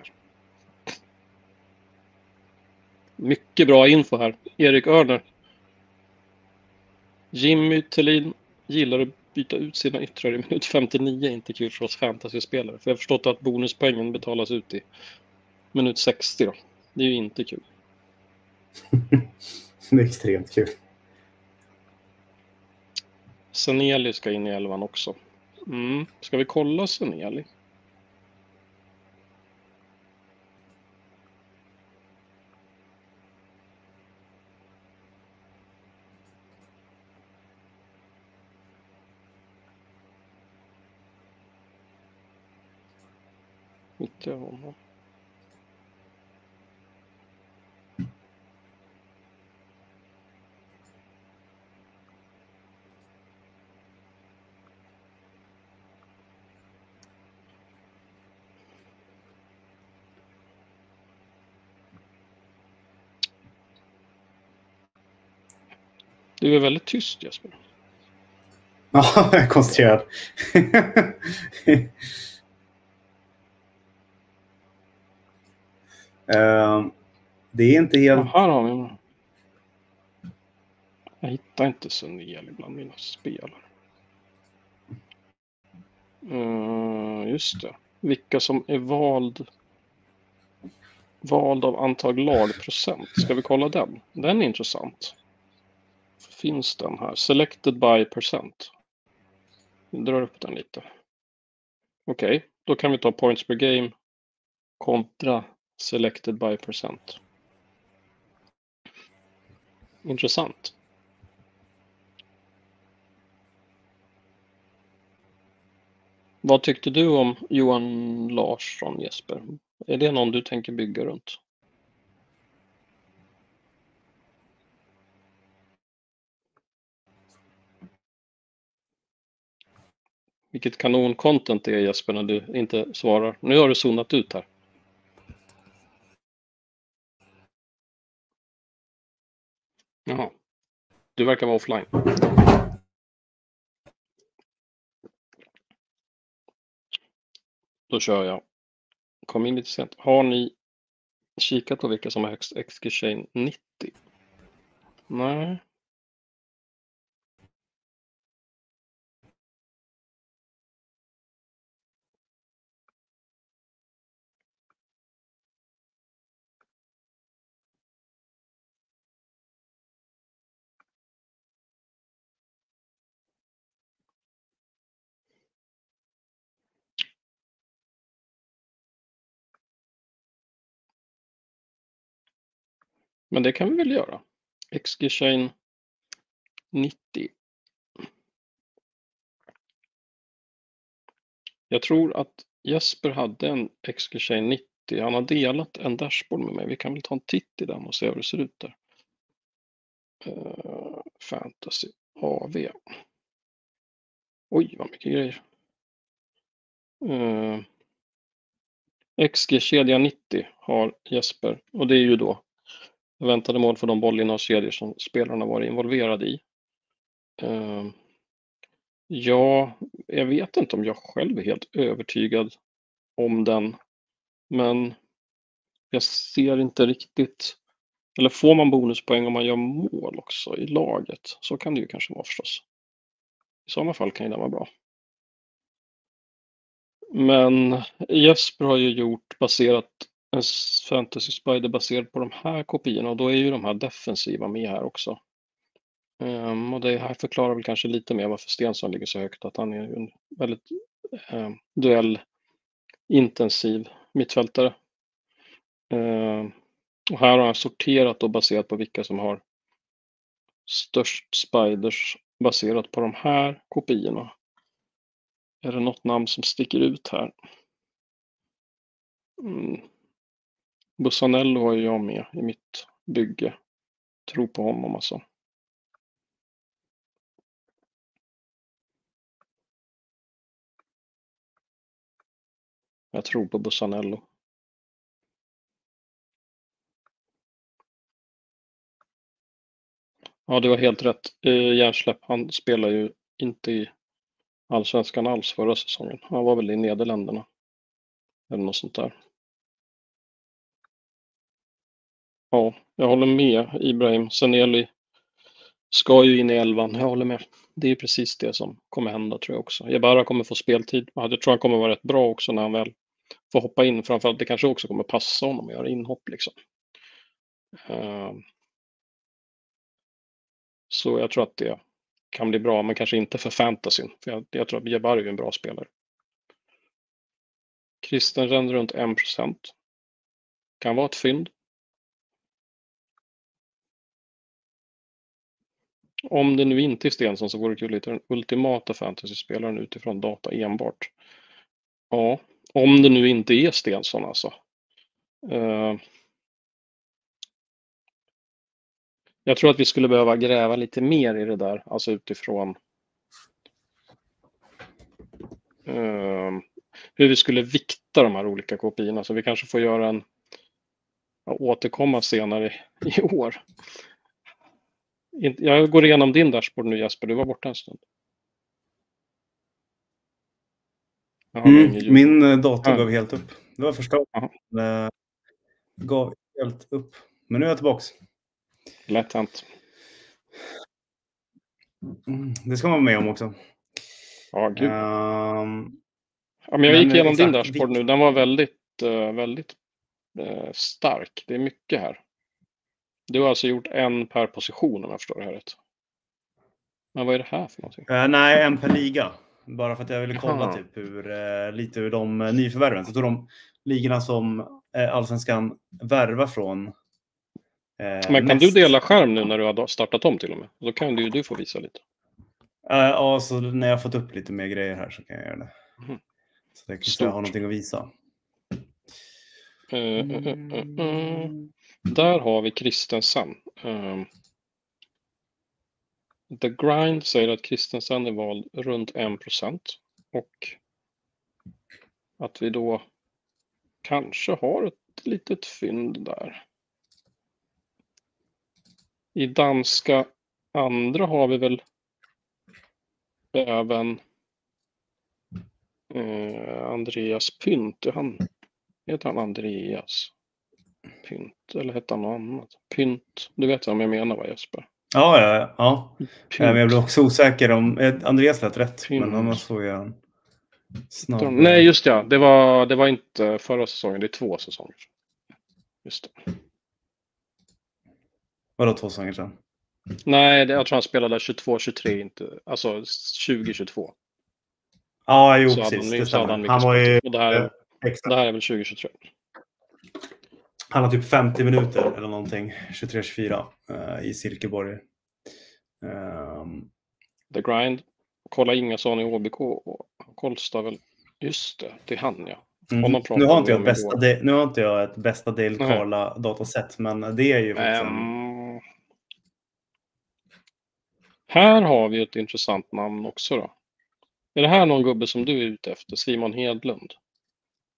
Mycket bra info här. Erik Örner. Jimmy Thelin gillar att byta ut sina yttrar i minut 59. Inte kul för oss fantasyspelare. För jag har förstått att bonuspoängen betalas ut i minut 60 då. Det är ju inte kul. det är extremt kul. Seneli ska in i elvan också. Mm. Ska vi kolla Seneli? Inte honom? Du är väldigt tyst Jesper. Ja, jag är koncentrerad. uh, det är inte helt... Ja, här har vi Jag hittar inte Sunel bland mina spelare. Ehm, uh, just det. Vilka som är vald vald av antal lagprocent. Ska vi kolla den? Den är intressant finns den här? Selected by percent. Vi drar upp den lite. Okej, okay, då kan vi ta points per game kontra selected by percent. Intressant. Vad tyckte du om Johan Larsson, Jesper? Är det någon du tänker bygga runt? Vilket kanon-content det är Jesper när du inte svarar. Nu har du zonat ut här. Jaha. Du verkar vara offline. Då kör jag. Kom in lite sent. Har ni kikat på vilka som har högst XG 90? Nej, Men det kan vi väl göra. XG-chain 90. Jag tror att Jesper hade en XG-chain 90. Han har delat en dashboard med mig. Vi kan väl ta en titt i den och se hur det ser ut där. Uh, Fantasy AV. Oj, vad mycket grejer. Eh, uh, XG-kedja 90 har Jesper och det är ju då väntade mål för de bollinnehavskedjor som spelarna varit involverade i. Uh, ja, jag vet inte om jag själv är helt övertygad om den, men jag ser inte riktigt eller får man bonuspoäng om man gör mål också i laget? Så kan det ju kanske vara förstås. I sådana fall kan ju den vara bra. Men Jesper har ju gjort baserat en Fantasy Spider baserad på de här kopiorna och då är ju de här defensiva med här också. Um, och det här förklarar väl kanske lite mer varför Stensson ligger så högt, att han är en väldigt ehm, um, duellintensiv mittfältare. Um, och här har han sorterat och baserat på vilka som har störst spiders baserat på de här kopiorna. Är det något namn som sticker ut här? Mm. Bussanello har jag med i mitt bygge. Tror på honom alltså. Jag tror på Bussanello. Ja, du har helt rätt. Eh, Hjärnsläpp, han spelar ju inte i allsvenskan alls förra säsongen. Han var väl i Nederländerna. Eller något sånt där. Ja, jag håller med Ibrahim. Saneli ska ju in i elvan. Jag håller med. Det är precis det som kommer hända tror jag också. Jebara kommer få speltid. Jag tror han kommer vara rätt bra också när han väl får hoppa in. Framförallt det kanske också kommer passa honom att göra inhopp liksom. Eh, så jag tror att det kan bli bra, men kanske inte för fantasyn. För jag, jag tror att Jabari är en bra spelare. Kristen ränner runt 1 Kan vara ett fynd. Om det nu inte är Stensson så vore det kul lite den ultimata fantasyspelaren utifrån data enbart. Ja, om det nu inte är Stensson alltså. Uh, Jag tror att vi skulle behöva gräva lite mer i det där, alltså utifrån uh, hur vi skulle vikta de här olika kopiorna. Så vi kanske får göra en återkomma senare i år. Jag går igenom din dashboard nu Jesper, du var borta en stund. Mm, min eh, dator ja. gav helt upp. Det var första gången. gav helt upp. Men nu är jag tillbaka. Lätt hänt. Mm, det ska man vara med om också. Ja, gud. Um, ja, men jag gick igenom din dashboard nu. Den var väldigt, uh, väldigt stark. Det är mycket här. Du har alltså gjort en per position om jag förstår det här rätt. Men vad är det här för någonting? Uh, nej, en per liga. Bara för att jag ville kolla typ hur, lite hur de nyförvärven. Så tog de ligorna som allsvenskan värva från Men kan mest... du dela skärm nu när du har startat om till och med? Då kan du, du få visa lite. Uh, ja, så när jag fått upp lite mer grejer här så kan jag göra det. Mm. Så jag kanske har någonting att visa. Uh, uh, där har vi Kristensen. Ehm, The Grind säger att Kristensen är vald runt 1% och att vi då kanske har ett litet fynd där. I danska andra har vi väl även eh, Andreas Pynt. Han, heter han Andreas Pynt eller hette han något annat? Pynt, du vet vad jag menar va Jesper? Ja, ja, ja. Pynt. Jag blev också osäker om eh, Andreas lät rätt, Pynt. men annars såg jag snabb. Nej, just ja. Det var, det var inte förra säsongen, det är två säsonger. Just det. Vadå två säsonger sedan? Nej, jag tror han spelade 22-23, inte, alltså 2022. Ja, jo så precis. Han, stämmer. Han, var ju... Och det, här, extra. det här är väl 2023. Han har typ 50 minuter eller någonting, 23-24 uh, i Silkeborg. Um... The Grind. Kolla Ingesson i HBK och Kolstad väl. Just det, det är han ja. Mm. Nu, har inte jag bästa de, nu har inte jag ett bästa Dale Carla dataset, men det är ju um, en... Här har vi ett intressant namn också då. Är det här någon gubbe som du är ute efter? Simon Hedlund?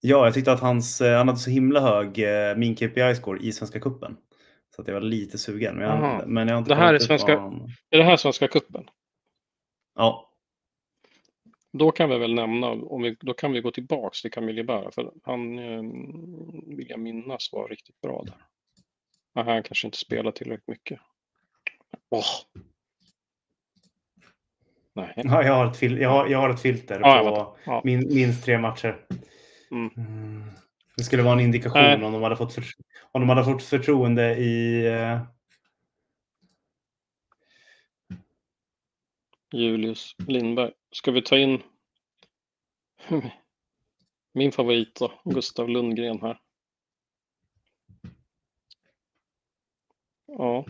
Ja, jag tyckte att hans, eh, han hade så himla hög eh, min KPI-score i Svenska Cupen. Så att jag var lite sugen. Men jag, Aha. men jag har inte Det här är Svenska- han- Är det här Svenska Cupen? Ja, Då kan vi väl nämna, om vi, då kan vi gå tillbaks till Camille Berg, för han eh, vill jag minnas var riktigt bra där. Aha, han kanske inte spelar tillräckligt mycket. Åh! Nej. ja jag, har ett fil- jag, har, jag har ett filter jag på minst tre matcher. Mm. Mm. Det skulle vara en indikation om de hade fått, för, om de hade fått förtroende i... eh, Julius Lindberg. Ska vi ta in min favorit då, Gustav Lundgren här. Ja.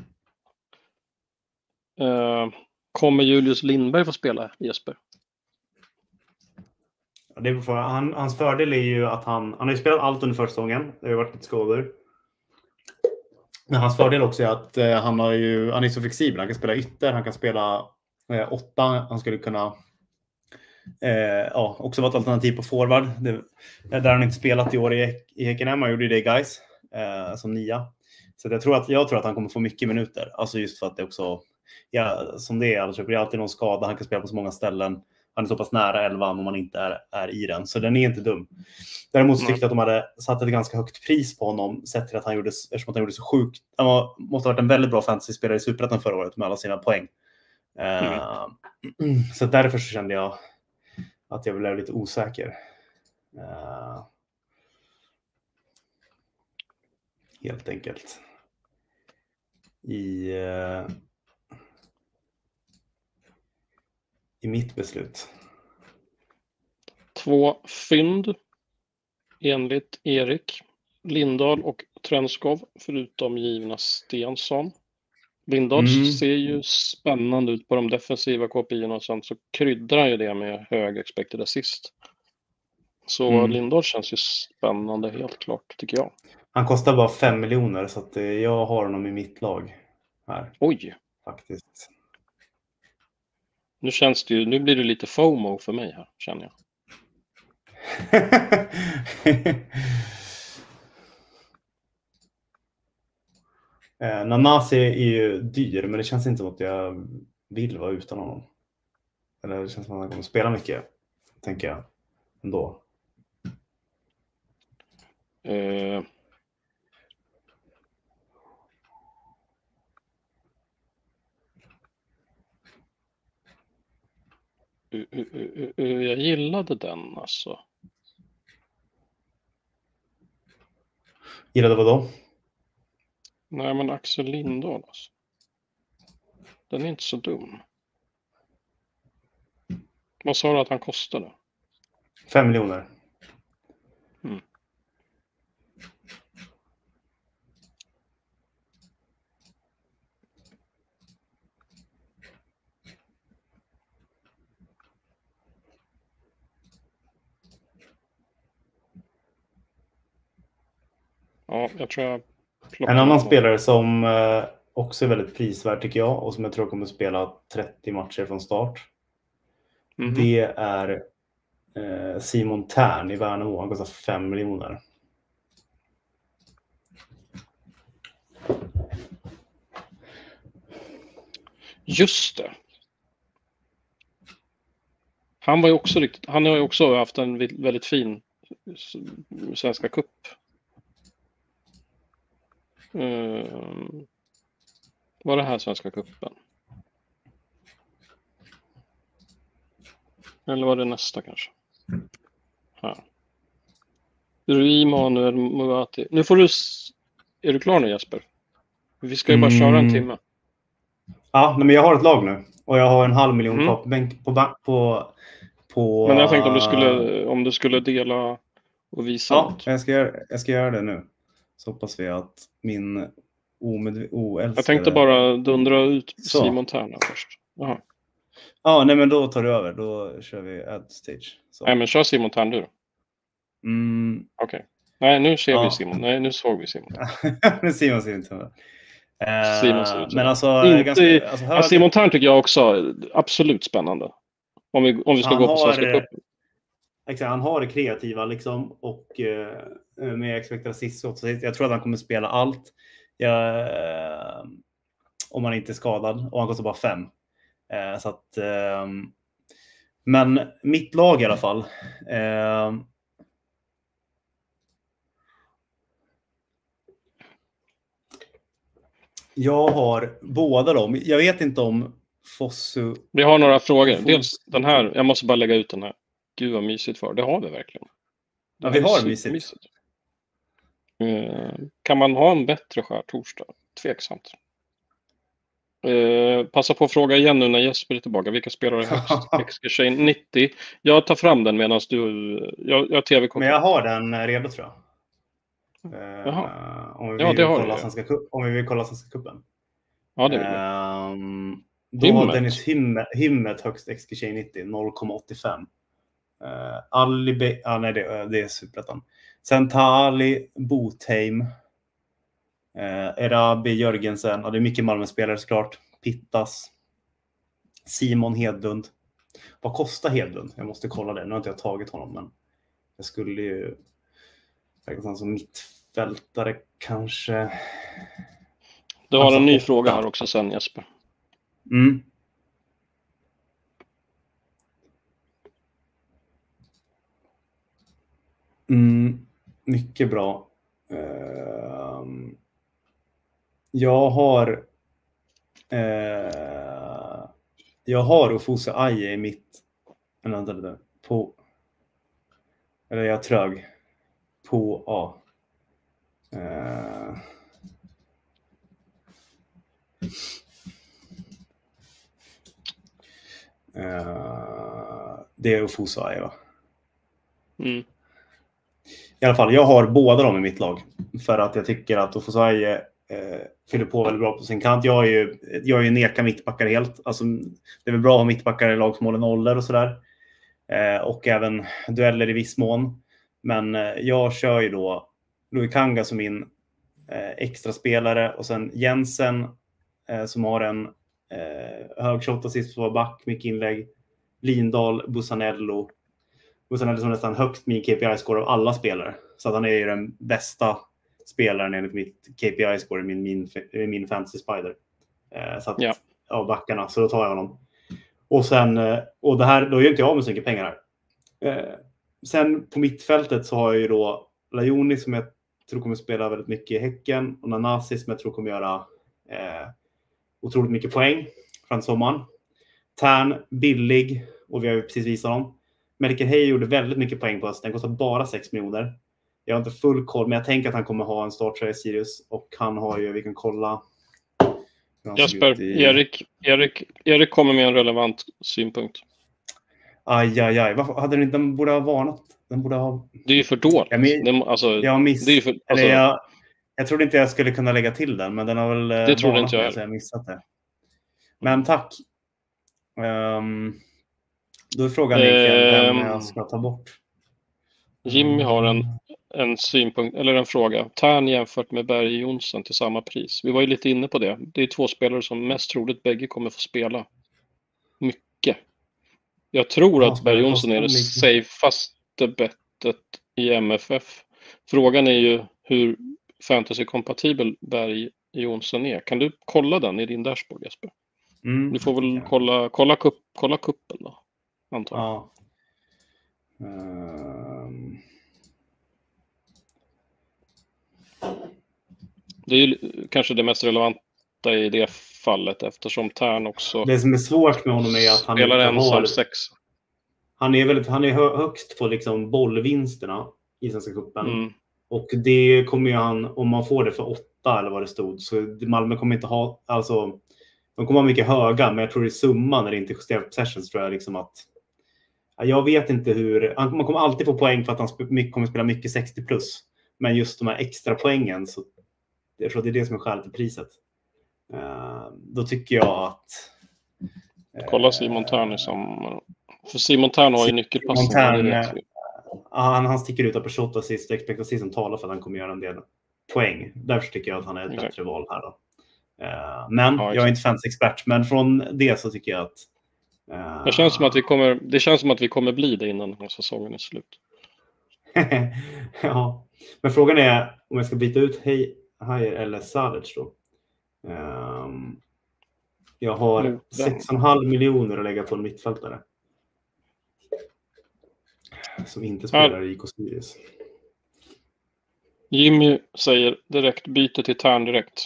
Eh, kommer Julius Lindberg få spela Jesper? Det är han, hans fördel är ju att han, han har ju spelat allt under försäsongen. Det har ju varit lite skador. Men hans fördel också är att eh, han, har ju, han är så flexibel. Han kan spela ytter, han kan spela eh, åtta. Han skulle kunna eh, ja, också vara ett alternativ på forward. Det, där har han inte spelat i år i, i Han gjorde ju det i Gais eh, som nia. Så att jag, tror att, jag tror att han kommer få mycket minuter. Alltså just för att det också, ja, som det är, alltså, det är alltid någon skada. Han kan spela på så många ställen. Han är så pass nära elvan om man inte är, är i den. Så den är inte dum. Däremot så tyckte jag att de hade satt ett ganska högt pris på honom sett till att han gjorde, eftersom att han gjorde så sjukt. Han var, måste ha varit en väldigt bra fantasy-spelare i Superettan förra året med alla sina poäng. Eh, Så därför så kände jag att jag blev lite osäker. Eh, helt enkelt. I, eh, I mitt beslut. Två fynd enligt Erik. Lindahl och Trenskov förutom givna Stensson. Lindahl Mm. ser ju spännande ut på de defensiva KPI och sen så kryddar han ju det med hög expected assist. Så Mm. Lindahl känns ju spännande helt klart tycker jag. Han kostar bara 5 miljoner så att eh, jag har honom i mitt lag här Oj, faktiskt. Nu känns det ju, nu blir det lite FOMO för mig här känner jag. eh, Nanasi är ju dyr, men det känns inte som att jag vill vara utan honom. Eller det känns som att han kommer spela mycket, tänker jag ändå. Eh, uh, uh, uh, jag gillade den alltså. Gillade vad då? Nej, men Axel Lindahl alltså. Den är inte så dum. Vad sa du att han kostade? 5 miljoner. Mm. Ja, jag tror jag En annan spelare som eh, också är väldigt prisvärd tycker jag och som jag tror kommer spela 30 matcher från start. Mhm. Det är eh, Simon Tern i Värnamo. Han kostar 5 miljoner. Just det. Han var ju också riktigt, han har ju också haft en väldigt fin Svenska cup. Ehm, var det här Svenska cupen? Eller var det nästa kanske? Här. Rui Manuel Muati. Nu får du... Är du klar nu Jesper? Vi ska ju bara köra en Mm. timme. Ja, men jag har ett lag nu och jag har en halv miljon Mm. på bänk på, på, på... Men jag tänkte om du skulle, om du skulle dela och visa Ja, något. jag ska, göra, jag ska göra det nu. Så hoppas vi att min oälskade... Jag tänkte bara dundra ut Så. Simon Tärna först. Jaha. Ja, nej men då tar du över. Då kör vi ad stage. Så. Nej, men kör Simon Tern du då. Mm. Okej. Nej, nu ser Ja. vi Simon. Nej, nu såg vi Simon. nu Simon ser inte ut. Eh, Simon ser ut. Men alltså... Inte- ganska, alltså. Simon Tern tycker jag också är absolut spännande. Om vi, om vi ska Han gå på Svenska cupen. Exakt, han har det kreativa liksom och eh, med expected assist jag tror att han kommer spela allt. Ja, eh, om han inte är skadad och han kostar bara fem. Eh, så att, eh, men mitt lag i alla fall. Eh, jag har båda dem. Jag vet inte om Fossu Vi har några frågor. Dels den här, jag måste bara lägga ut den här. Gud vad mysigt för. Det har vi verkligen. Ja, vi har mysigt. supermysigt. Eh, kan man ha en bättre skärtorsdag? Tveksamt. Eh, passa på att fråga igen nu när Jesper är tillbaka. Vilka spelare är högst? XG Shane 90. Jag tar fram den medan du... Jag, jag har tv-kort. Men jag har den eh, redo tror jag. Eh, Jaha. Om vi, Ja, det har du kolla svenska, om vi vill kolla Svenska cupen. Ja, det vill jag. Ehm, då har Hymmet. Dennis Hymmet, Hymmet högst XG 90, 0,85. Uh, Ali, Be- ah, nej, det, det är superettan. Sen Tali, Botheim, uh, Erabi, Jörgensen, ja, det är mycket Malmö-spelare såklart. Pittas, Simon Hedlund. Vad kostar Hedlund? Jag måste kolla det. Nu har inte jag tagit honom, men jag skulle ju räkna honom som mittfältare kanske. Du har alltså, en ny åtta. fråga här också sen Jesper. Mm. Mm, mycket bra. Uh, jag har uh, jag har Ofosu Aje i mitt eller vänta på eller jag är trög på A. Uh, eh, det är Ofosu Aje va? Mm. I alla fall, jag har båda dem i mitt lag. För att jag tycker att Ofosaie eh, fyller på väldigt bra på sin kant. Jag är ju, jag är ju neka mittbackar helt. Alltså, det är väl bra att ha mittbackar i lag som håller nollor och sådär. Eh, och även dueller i viss mån. Men eh, jag kör ju då Louis Kanga som min eh, extra spelare och sen Jensen eh, som har en eh, hög shot assist på back, mycket inlägg. Lindahl, Busanello, Busanello som nästan högst min KPI-score av alla spelare. Så att han är ju den bästa spelaren enligt mitt KPI-score i min, min, min fantasy spider. Eh, så att, Ja. Av backarna, så då tar jag honom. Och sen, eh, och det här, då gör inte jag av med så mycket pengar här. Eh, sen på mittfältet så har jag ju då Lajoni som jag tror kommer spela väldigt mycket i Häcken och Nanasi som jag tror kommer göra eh, otroligt mycket poäng fram sommaren. Tern, billig och vi har ju precis visat dem. Melker Hey gjorde väldigt mycket poäng på oss. Den kostar bara 6 miljoner. Jag har inte full koll, men jag tänker att han kommer ha en starttröja i Sirius och han har ju, vi kan kolla. ut i- Erik, Erik, Erik kommer med en relevant synpunkt. Aj, aj, aj. Varför hade den inte, den borde ha varnat. Den borde ha, Det är ju för dåligt. Ja, men- Det må- alltså, jag har miss... det är ju för, alltså, Eller jag, jag trodde inte jag skulle kunna lägga till den, men den har väl eh, Det trodde varnat inte jag så jag missat det. Men tack. Ehm, då är frågan vem Ehm, jag ska ta bort. Jimmy har en, en synpunkt, eller en fråga. Tern jämfört med Berg Jonsson till samma pris. Vi var ju lite inne på det. Det är två spelare som mest troligt bägge kommer få spela mycket. Jag tror Ja, att Berg Jonsson är det safeaste bettet i MFF. Frågan är ju hur fantasy-kompatibel Berg Jonsson är. Kan du kolla den i din dashboard Jesper? Mm. Du får väl kolla, kolla, kupp, kolla kuppen då. Antar jag. Ja. Ehm, Det är ju kanske det mest relevanta i det fallet eftersom Tern också det som är svårt med honom är att han spelar inte har... ensam sex. Han är, väldigt, han är hö- högst på liksom bollvinsterna i Svenska cupen. Mm. Och det kommer ju han, om man får det för åtta eller vad det stod, så Malmö kommer inte ha, alltså, de kommer ha mycket höga, men jag tror i summan när det inte justerar på sessions tror jag liksom att jag vet inte hur, man kommer alltid få poäng för att han kommer spela mycket 60 plus. Men just de här extra poängen, så jag tror det är det som är skälet till priset. Eh, då tycker jag att... eh, Kolla Simon Tern i samma... För Simon Tern har ju nyckelpassen. Vi. Han, han sticker ut på shot assist och expect assist som talar för att han kommer göra en del poäng. Därför tycker jag att han är ett Exakt. bättre val här. Då. Eh, men Ja, jag är inte fantasy-expert, men från det så tycker jag att Det känns, som att vi kommer, det känns som att vi kommer bli det innan den här säsongen är slut. ja, men frågan är om jag ska byta ut Hajer eller Salic då. Um, jag har 6,5 miljoner att lägga på en mittfältare. Som inte spelar i IK Sirius. Jimmy säger direkt byte till Tern direkt.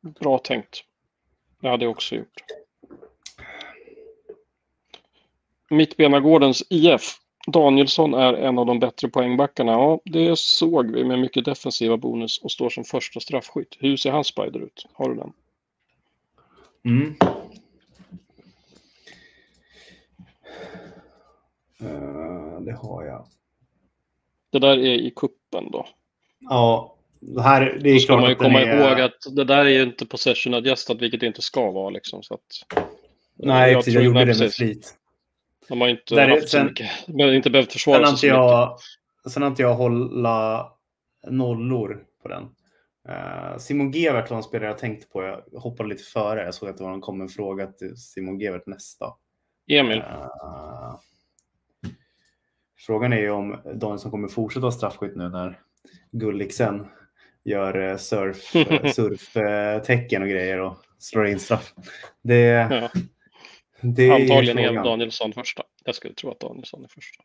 Bra tänkt. Det hade jag också gjort. Mittbenagårdens IF. Danielsson är en av de bättre poängbackarna. Ja, det såg vi med mycket defensiva bonus och står som första straffskytt. Hur ser hans spider ut? Har du den? Mm. Uh, det har jag. Det där är i kuppen då? Ja, det här det är Då ska man ju komma är... ihåg att det där är ju inte possession adjusted, vilket det inte ska vara. Liksom, så att, nej, jag, precis, jag gjorde det med flit. De har inte Där haft sen, så mycket, inte behövt försvara sig så jag, mycket. Sen har inte jag hålla nollor på den. Uh, Simon Gevert var en spelare jag tänkte på. Jag hoppade lite före. Jag såg att det var en kommen fråga till Simon Gevert nästa. Emil. Uh, frågan är ju om Danielsson kommer fortsätta vara straffskytt nu när Gulliksen gör eh, surf, surftecken och grejer och slår in straff. Det, ja. Det Antagligen är, är Danielsson första. Jag skulle tro att Danielsson är första.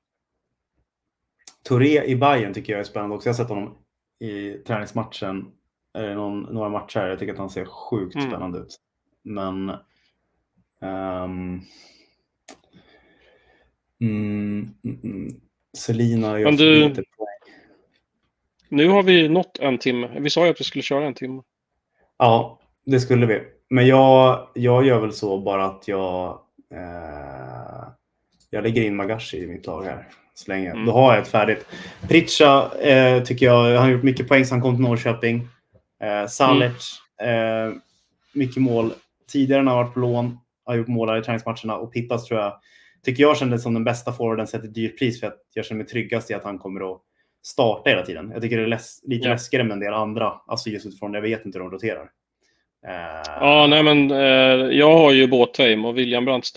Touré i Bayern tycker jag är spännande också. Jag har sett honom i träningsmatchen, eller någon, några matcher. Jag tycker att han ser sjukt mm. spännande ut. Men um, mm, mm, Selina gör du, lite poäng. Nu har vi nått en timme. Vi sa ju att vi skulle köra en timme. Ja, det skulle vi. Men jag, jag gör väl så bara att jag jag lägger in Magashi i mitt lag här så länge. Mm. Då har jag ett färdigt. Pritcha eh, tycker jag, han har gjort mycket poäng sedan han kom till Norrköping. Eh, Salic, mm. eh, mycket mål tidigare när han varit på lån. Har gjort mål i träningsmatcherna och Pittas tror jag tycker jag kändes som den bästa forwarden sett ett dyrt pris för att jag känner mig tryggast i att han kommer att starta hela tiden. Jag tycker det är läs lite läskigare med en del andra, alltså just utifrån jag vet inte hur de roterar. Uh... Ja, nej men uh, jag har ju båttime och William Brandt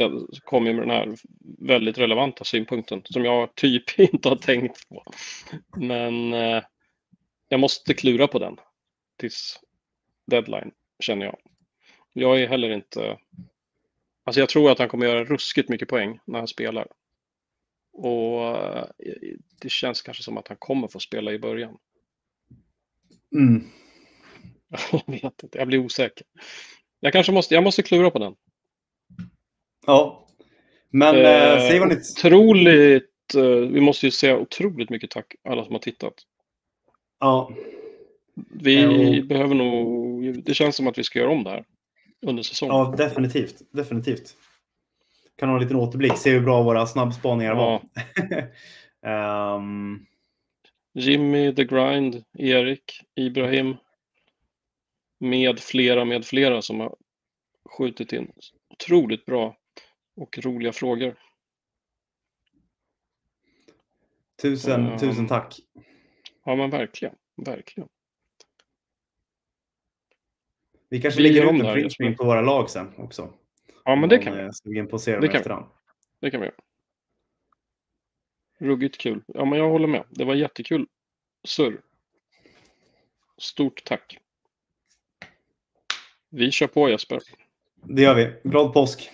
kom ju med den här väldigt relevanta synpunkten som jag typ inte har tänkt på. Men uh, jag måste klura på den tills deadline, känner jag. Jag är heller inte Alltså jag tror att han kommer göra ruskigt mycket poäng när han spelar. Och eh, det känns kanske som att han kommer få spela i början. Mm. Jag vet inte, jag blir osäker. Jag kanske måste, jag måste klura på den. Ja, men eh, eh säg vad ni... Otroligt, eh, vi måste ju säga otroligt mycket tack alla som har tittat. Ja. Vi ja. behöver nog, det känns som att vi ska göra om det här under säsongen. Ja, definitivt. Definitivt. Kan ha en liten återblick, se hur bra våra snabbspaningar ja. var. um... Jimmy, The Grind, Erik, Ibrahim. Med flera, med flera som har skjutit in otroligt bra och roliga frågor. Tusen, um... tusen tack. Ja, men verkligen. Verkligen. Vi kanske lägger ut en printscreen på våra lag sen också. Ja, men det kan vi. Sugen på att se dem det kan, det kan vi göra. Ruggigt kul. Ja, men jag håller med. Det var jättekul surr. Stort tack. Vi kör på Jesper. Det gör vi. Glad påsk!